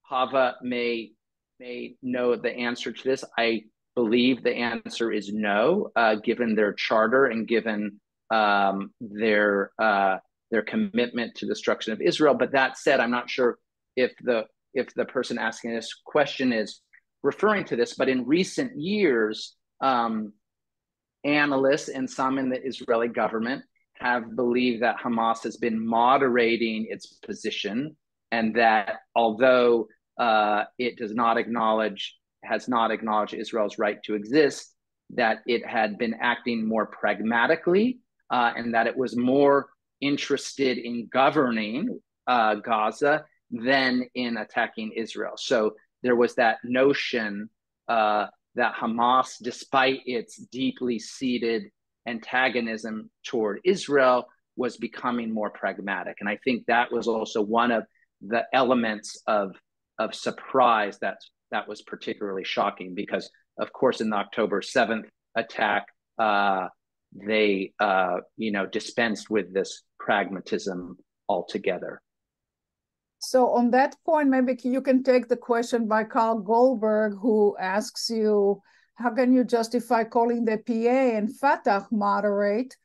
Hava may, may know the answer to this. I believe the answer is no, uh, given their charter and given um, their uh, their commitment to destruction of Israel. But that said, I'm not sure if the if the person asking this question is referring to this. But in recent years, um, analysts and some in the Israeli government have believed that Hamas has been moderating its position, and that although uh, it does not acknowledge has not acknowledged Israel's right to exist, that it had been acting more pragmatically uh, and that it was more interested in governing uh, Gaza than in attacking Israel. So there was that notion uh, that Hamas, despite its deeply seated antagonism toward Israel, was becoming more pragmatic. And I think that was also one of the elements of, of surprise that, that was particularly shocking because, of course, in the October 7th attack, uh, they uh, you know dispensed with this pragmatism altogether. So on that point, maybe you can take the question by Carl Goldberg, who asks you, how can you justify calling the PA and Fatah moderate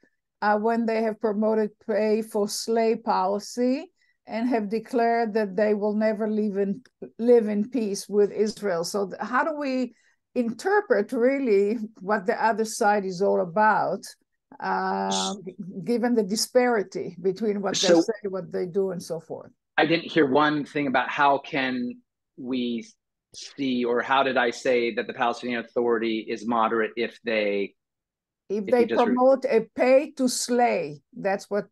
uh, when they have promoted pay for slay policy and have declared that they will never live in live in peace with Israel? So how do we interpret really what the other side is all about, uh, given the disparity between what so, they say, what they do, and so forth. I didn't hear one thing about how can we see, or how did I say that the Palestinian Authority is moderate if they if, if they promote re- a pay to slay? That's what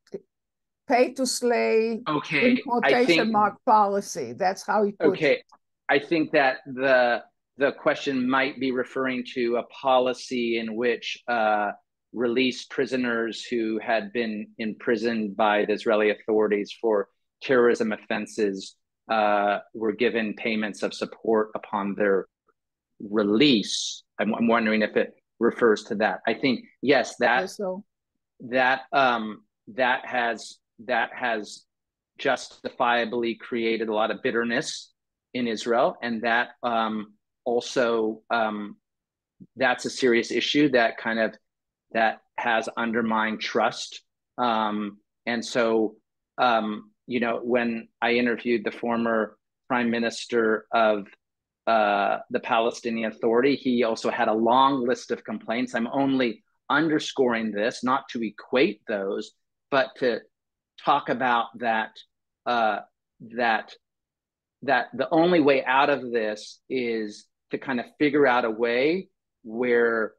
pay to slay. Okay, quotation think, mark policy. That's how he. Okay, it. I think that the the question might be referring to a policy in which uh, released prisoners who had been imprisoned by the Israeli authorities for terrorism offenses uh, were given payments of support upon their release. I'm, I'm, wondering if it refers to that. I think yes, that so. that um, that has that has justifiably created a lot of bitterness in Israel, and that um, also um, that's a serious issue that kind of that has undermined trust. Um, and so um, you know when i interviewed the former prime minister of uh, the palestinian authority he also had a long list of complaints. I'm only underscoring this not to equate those but to talk about that uh, that that the only way out of this is to kind of figure out a way where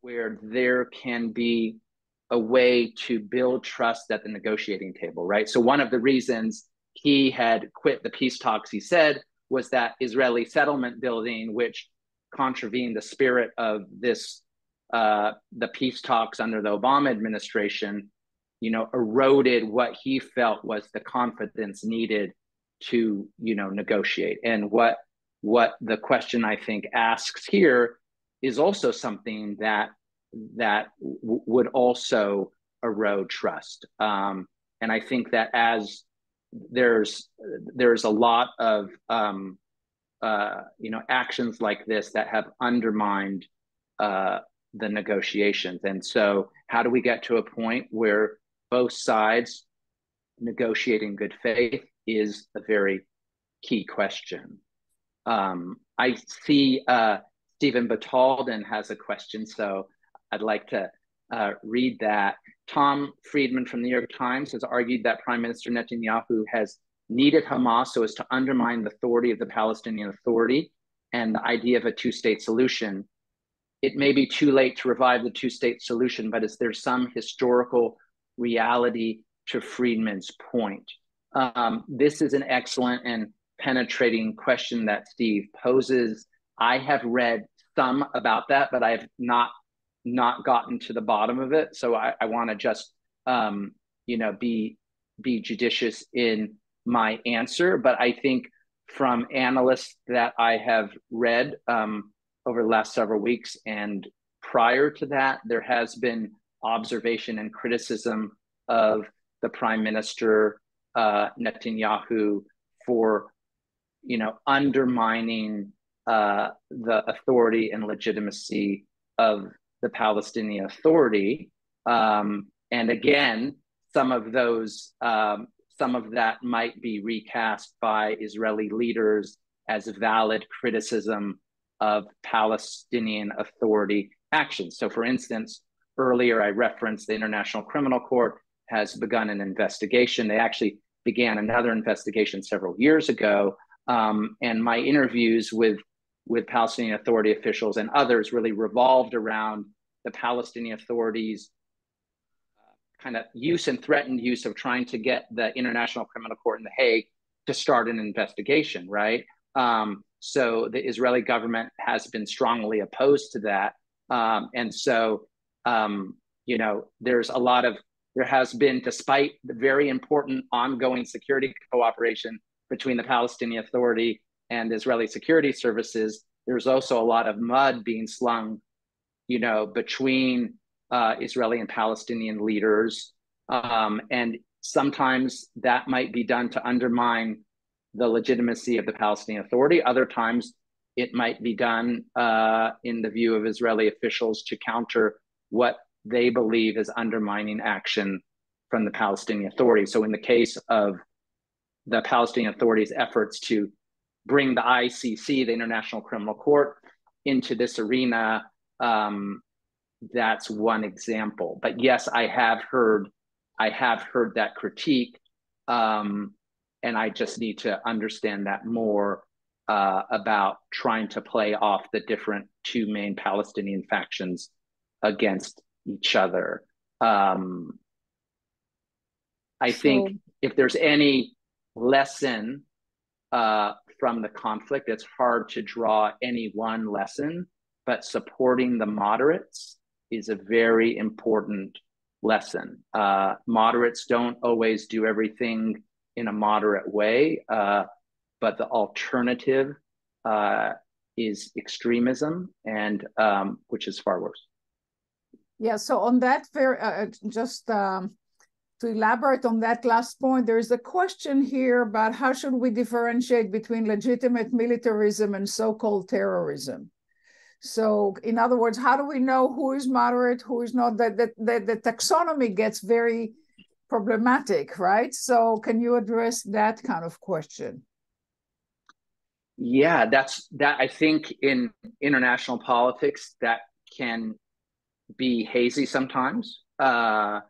where there can be a way to build trust at the negotiating table, right? So one of the reasons he had quit the peace talks, he said, was that Israeli settlement building, which contravened the spirit of this uh, the peace talks under the Obama administration, you know, eroded what he felt was the confidence needed to, you know, negotiate. And what what the question I think asks here is also something that that w- would also erode trust. Um, and I think that as there's there's a lot of um, uh, you know actions like this that have undermined uh, the negotiations. And so, how do we get to a point where both sides negotiate in good faith is a very key question. Um, I see uh, Stephen Batalden has a question, so I'd like to uh, read that. Tom Friedman from the New York Times has argued that Prime Minister Netanyahu has needed Hamas so as to undermine the authority of the Palestinian Authority and the idea of a two state solution. It may be too late to revive the two state solution, but is there some historical reality to Friedman's point? Um, this is an excellent and penetrating question that Steve poses. I have read some about that, but I have not not gotten to the bottom of it. So I, I want to just um, you know, be be judicious in my answer. But I think from analysts that I have read um, over the last several weeks and prior to that, there has been observation and criticism of the prime minister uh, Netanyahu for, you know, undermining uh, the authority and legitimacy of the Palestinian Authority. Um, and again, some of those, um, some of that might be recast by Israeli leaders as valid criticism of Palestinian Authority actions. So, for instance, earlier I referenced the International Criminal Court has begun an investigation. They actually began another investigation several years ago. Um, and my interviews with with Palestinian Authority officials and others really revolved around the Palestinian Authority's uh, kind of use and threatened use of trying to get the International Criminal Court in The Hague to start an investigation, right? Um, so the Israeli government has been strongly opposed to that. Um, and so, um, you know, there's a lot of, there has been, despite the very important ongoing security cooperation between the Palestinian Authority and Israeli security services, there's also a lot of mud being slung, you know, between uh, Israeli and Palestinian leaders. Um, and sometimes that might be done to undermine the legitimacy of the Palestinian Authority. Other times it might be done uh, in the view of Israeli officials to counter what they believe is undermining action from the Palestinian Authority. So, in the case of the Palestinian Authority's efforts to bring the ICC, the International Criminal Court, into this arena. Um, that's one example. But yes, I have heard, I have heard that critique, um, and I just need to understand that more uh, about trying to play off the different two main Palestinian factions against each other. Um, I so, think if there's any lesson uh, from the conflict. It's hard to draw any one lesson, but supporting the moderates is a very important lesson. Uh, moderates don't always do everything in a moderate way, uh, but the alternative uh, is extremism, and um, which is far worse. Yeah. So on that, very uh, just um, to elaborate on that last point, there's a question here about how should we differentiate between legitimate militarism and so-called terrorism. So, in other words, how do we know who is moderate, who is not? That the, the, the taxonomy gets very problematic, right? So, can you address that kind of question? Yeah, that's that. I think in international politics, that can be hazy sometimes. Uh,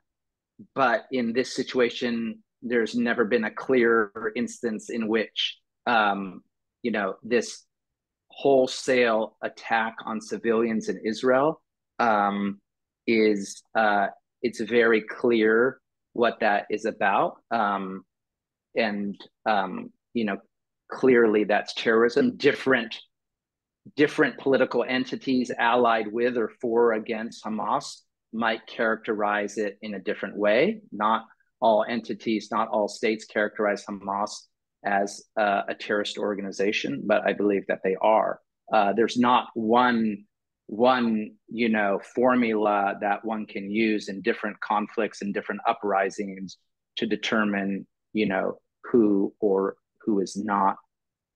but in this situation, there's never been a clear instance in which, um, you know, this wholesale attack on civilians in Israel um, is uh, it's very clear what that is about, um, and um, you know, clearly that's terrorism. Different different political entities allied with or for or against Hamas might characterize it in a different way. Not all entities, not all states characterize Hamas as uh, a terrorist organization, but I believe that they are. Uh, there's not one one you know formula that one can use in different conflicts and different uprisings to determine you know who or who is not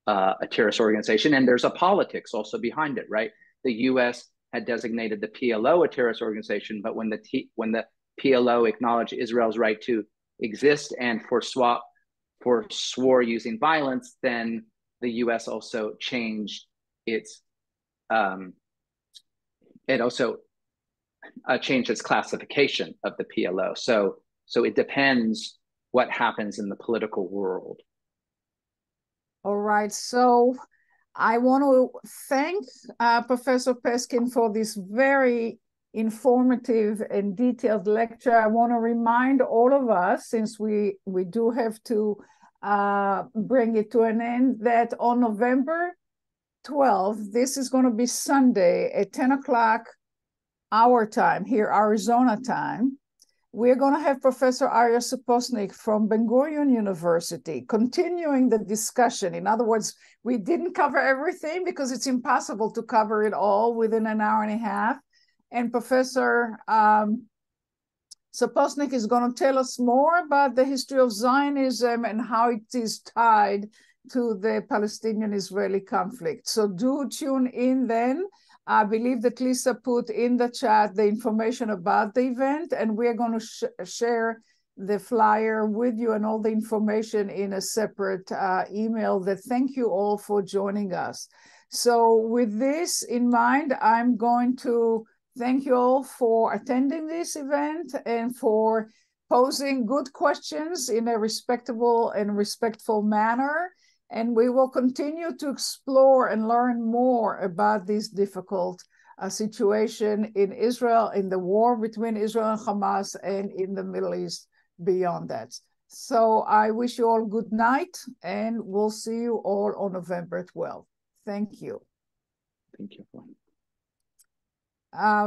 uh, a terrorist organization and there's a politics also behind it right the us had designated the PLO a terrorist organization, but when the T, when the PLO acknowledged Israel's right to exist and forswore, forswore using violence, then the U.S. also changed its um, it also uh, changed its classification of the PLO. So so it depends what happens in the political world. All right. So I want to thank uh, Professor Peskin for this very informative and detailed lecture. I want to remind all of us, since we, we do have to uh, bring it to an end, that on November 12th, this is going to be Sunday at 10 o'clock our time, here, Arizona time. We're going to have Professor Arieh Saposnik from Ben Gurion University continuing the discussion. In other words, we didn't cover everything because it's impossible to cover it all within an hour and a half. And Professor um, Saposnik is going to tell us more about the history of Zionism and how it is tied to the Palestinian-Israeli conflict. So do tune in then. I believe that Lisa put in the chat the information about the event, and we're going to sh share the flyer with you and all the information in a separate uh, email that thank you all for joining us. So with this in mind, I'm going to thank you all for attending this event and for posing good questions in a respectable and respectful manner and we will continue to explore and learn more about this difficult uh, situation in Israel, in the war between Israel and Hamas, and in the Middle East beyond that. So I wish you all good night, and we'll see you all on November 12th. Thank you. Thank you. Uh,